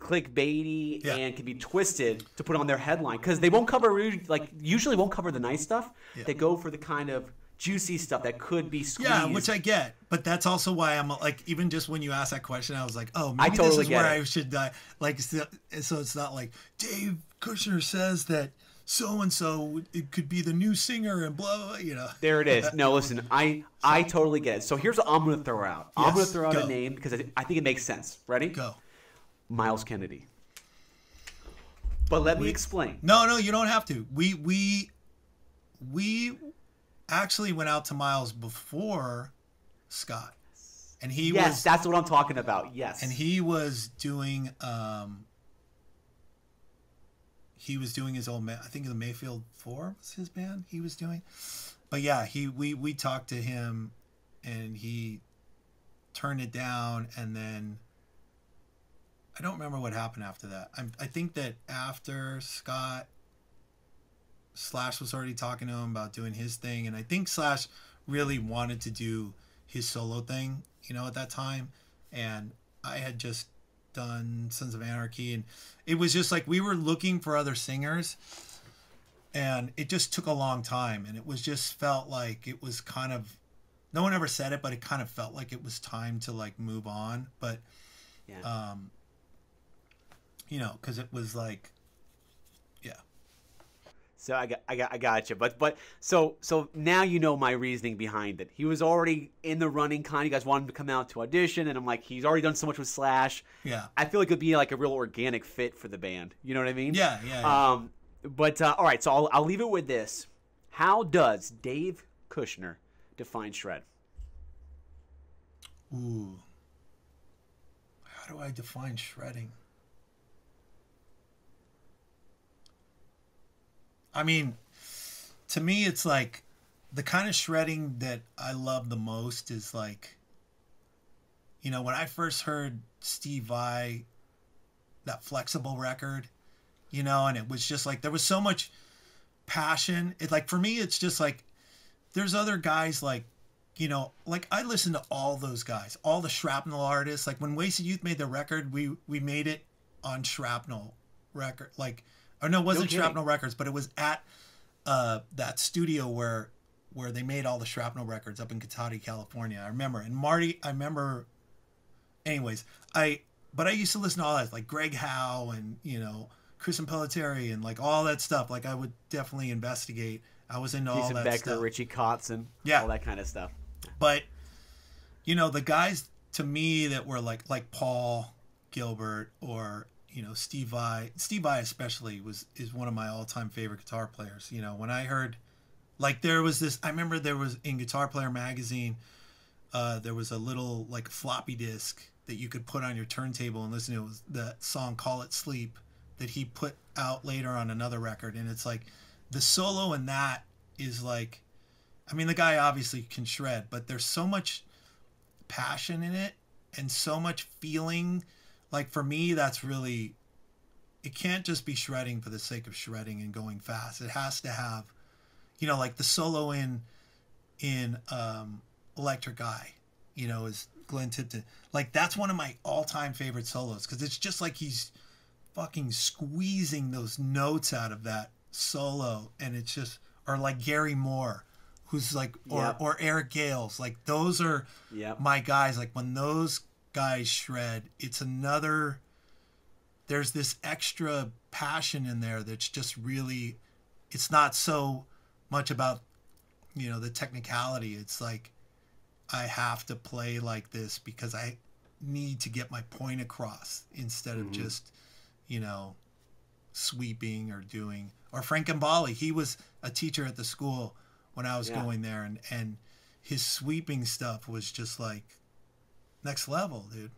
clickbaity Yeah. and can be twisted to put on their headline because they won't cover like usually won't cover the nice stuff. They go for the kind of juicy stuff that could be squeezed. yeah, which I get, but that's also why I'm like, even just when you asked that question, I was like, oh, maybe totally this is where it. I should die, like, so, so it's not like Dave Kushner says that so and so it could be the new singer and blah, blah, blah you know. There it is. No, listen, I I totally get it. So here's what I'm gonna throw out. I'm gonna throw out go. a name because I, I think it makes sense. Ready? Go. Myles Kennedy. But let me explain. No, no, you don't have to. We we we actually went out to Myles before Scott, and he Yes, was that's what I'm talking about. Yes. and he was doing um he was doing his old ma- I think the Mayfield Four was his band he was doing, but yeah, he we we talked to him, and he turned it down, and then. I don't remember what happened after that. I, I think that after Scott, Slash was already talking to him about doing his thing, and I think Slash really wanted to do his solo thing, you know, at that time. And I had just done Sons of Anarchy, and it was just like we were looking for other singers, and it just took a long time, and it was just felt like it was kind of. No one ever said it, but it kind of felt like it was time to like move on. But Yeah. um, you know, because it was like, yeah, So I got, I got, I got you. But, but, so, so now you know my reasoning behind it. He was already in the running. Kind, you guys wanted him to come out to audition, and I'm like, he's already done so much with Slash. yeah, I feel like it'd be like a real organic fit for the band. You know what I mean? yeah, yeah. yeah. Um, but uh, all right, so I'll, I'll leave it with this: How does Dave Kushner define shred? Ooh. How do I define shredding? I mean, to me, it's like the kind of shredding that I love the most is like, you know, when I first heard Steve Vai, that Flex-Able record, you know, and it was just like, there was so much passion. It like, for me, it's just like, there's other guys like you know, like I listen to all those guys, all the shrapnel artists. Like when Wasted Youth made the record, we we made it on shrapnel record. Like, or no, it wasn't kidding. shrapnel records, but it was at uh, that studio where where they made all the shrapnel records up in Cotati, California. I remember, and Marty, I remember. Anyways, I but I used to listen to all that, like Greg Howe and you know Chris Impellitteri and like all that stuff. Like I would definitely investigate. I was into all Jason that Becker, stuff Richie Kotzen, Yeah. all that kind of stuff. but you know the guys to me that were like like Paul Gilbert or you know Steve Vai Steve Vai especially was is one of my all-time favorite guitar players you know when I heard like there was this I remember there was in Guitar Player magazine uh, there was a little like floppy disk that you could put on your turntable and listen to it was that song Call It Sleep that he put out later on another record and it's like the solo in that is like I mean, the guy obviously can shred, but there's so much passion in it and so much feeling. Like for me, that's really, it can't just be shredding for the sake of shredding and going fast. It has to have, you know, like the solo in, in um, Electric Eye, you know, is Glenn Tipton. Like that's one of my all-time favorite solos because it's just like he's fucking squeezing those notes out of that solo, and it's just or like Gary Moore, who's like or Yep. or Eric Gales, like those are Yep. my guys. Like when those guys shred, it's another there's this extra passion in there that's just really it's not so much about you know the technicality it's like i have to play like this because i need to get my point across instead of Mm-hmm. just you know sweeping or doing or frank Gambale, he was a teacher at the school when i was Yeah. going there and and his sweeping stuff was just like next level dude.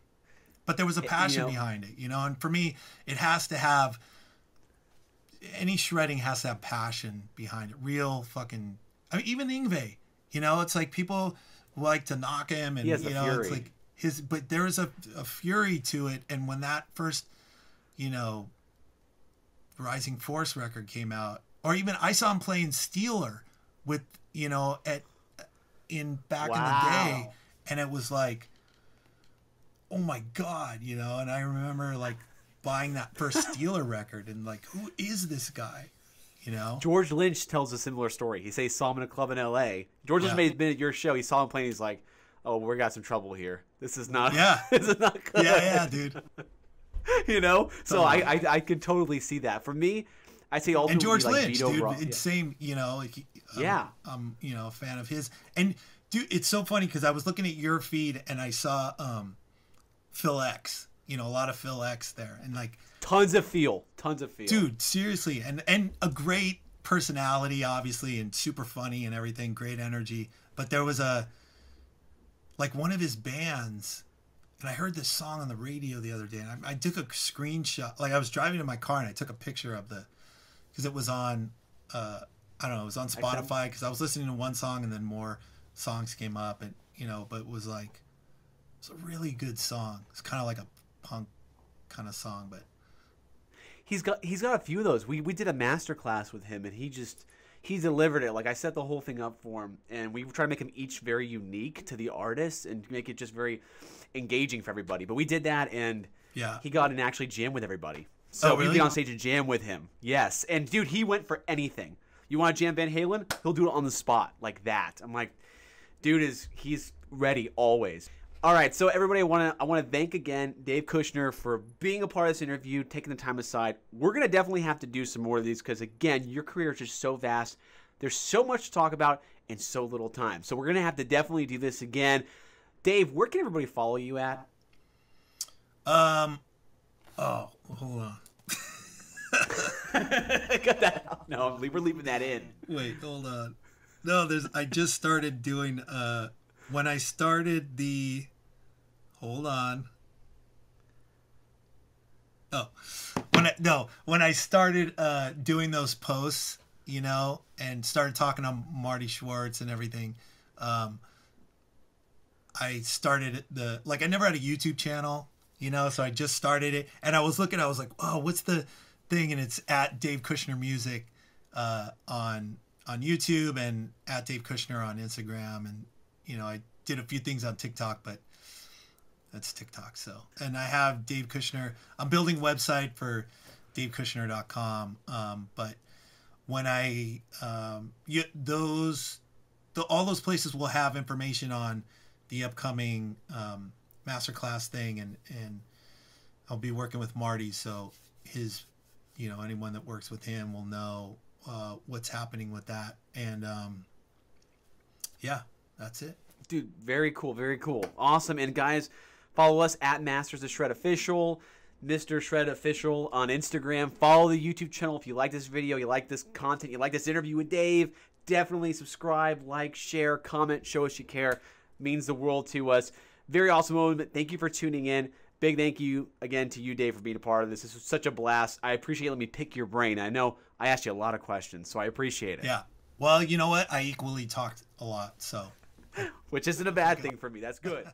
But there was a you passion know- behind it you know? And for me it has to have any shredding has to have passion behind it real fucking i mean even Yngwie you know? It's like people like to knock him and you know it's like his but there is a, a fury to it. And when that first you know rising force record came out or even i saw him playing steeler with you know at in back in the day. And it was like oh my god you know and i remember like buying that first steeler record and like who is this guy you know George Lynch tells a similar story. He says he saw him in a club in L.A. George Lynch Yeah. may have been at your show. He saw him playing. He's like, "Oh, we got some trouble here. This is not. Yeah. this is not good." yeah yeah dude you know. So I, I I could totally see that. For me, I say all and George like Lynch, dude, yeah. same, you know, like um, Yeah. I'm, you know, a fan of his. And dude, it's so funny because I was looking at your feed and I saw um Phil X, you know, a lot of Phil X there, and like, tons of feel, tons of feel. dude, seriously, and and a great personality, obviously, and super funny and everything, great energy. But there was a like one of his bands. And I heard this song on the radio the other day, and I, I took a screenshot. Like I was driving in my car, and I took a picture of the, because it was on, uh, I don't know, it was on Spotify. Because I was listening to one song, and then more songs came up, and you know, but it was like, it's a really good song. It's kind of like a punk kind of song, but he's got he's got a few of those. We we did a master class with him, and he just he delivered it. Like I set the whole thing up for him, and we try to make them each very unique to the artist and make it just very engaging for everybody. But we did that, and Yeah. he got and actually jam with everybody. Oh, so Oh, we'd be on stage and jam with him. Yes, and dude, he went for anything. You want to jam Van Halen? He'll do it on the spot like that. I'm like, dude is he's ready always. All right, so everybody, I want to I want to thank again Dave Kushner for being a part of this interview, taking the time aside. We're gonna definitely have to do some more of these because again, your career is just so vast. There's so much to talk about in so little time. So we're gonna have to definitely do this again. Dave, where can everybody follow you at? um, oh, hold on. Got that. out. No, we're leaving that in. Wait, hold on. No, there's. I just started doing. Uh, when I started the. Hold on. Oh, when I no when I started uh, doing those posts, you know, and started talking on Marty Schwartz and everything. Um, I started the like I never had a YouTube channel, you know, so I just started it, and I was looking, I was like, oh, what's the thing? And it's at Dave Kushner Music uh, on on YouTube and at Dave Kushner on Instagram, and you know, I did a few things on TikTok, but that's TikTok. So, and I have Dave Kushner. I'm building website for DaveKushner.com, um, but when I um, you, those the, all those places will have information on the upcoming um, masterclass thing, and and I'll be working with Marty, so his you know anyone that works with him will know uh, what's happening with that, and um, yeah, that's it. Dude, very cool, very cool. Awesome. And guys, follow us at Masters of Shred Official, Mr. Shred Official on Instagram. Follow the YouTube channel if you like this video, you like this content, you like this interview with Dave. Definitely subscribe, like, share, comment, show us you care. Means the world to us. Very awesome moment. Thank you for tuning in. Big thank you again to you, Dave, for being a part of this. This was such a blast. I appreciate letting me pick your brain. I know I asked you a lot of questions, so I appreciate it. Yeah. Well, you know what? I equally talked a lot, so. Which isn't a bad thing for me. That's good.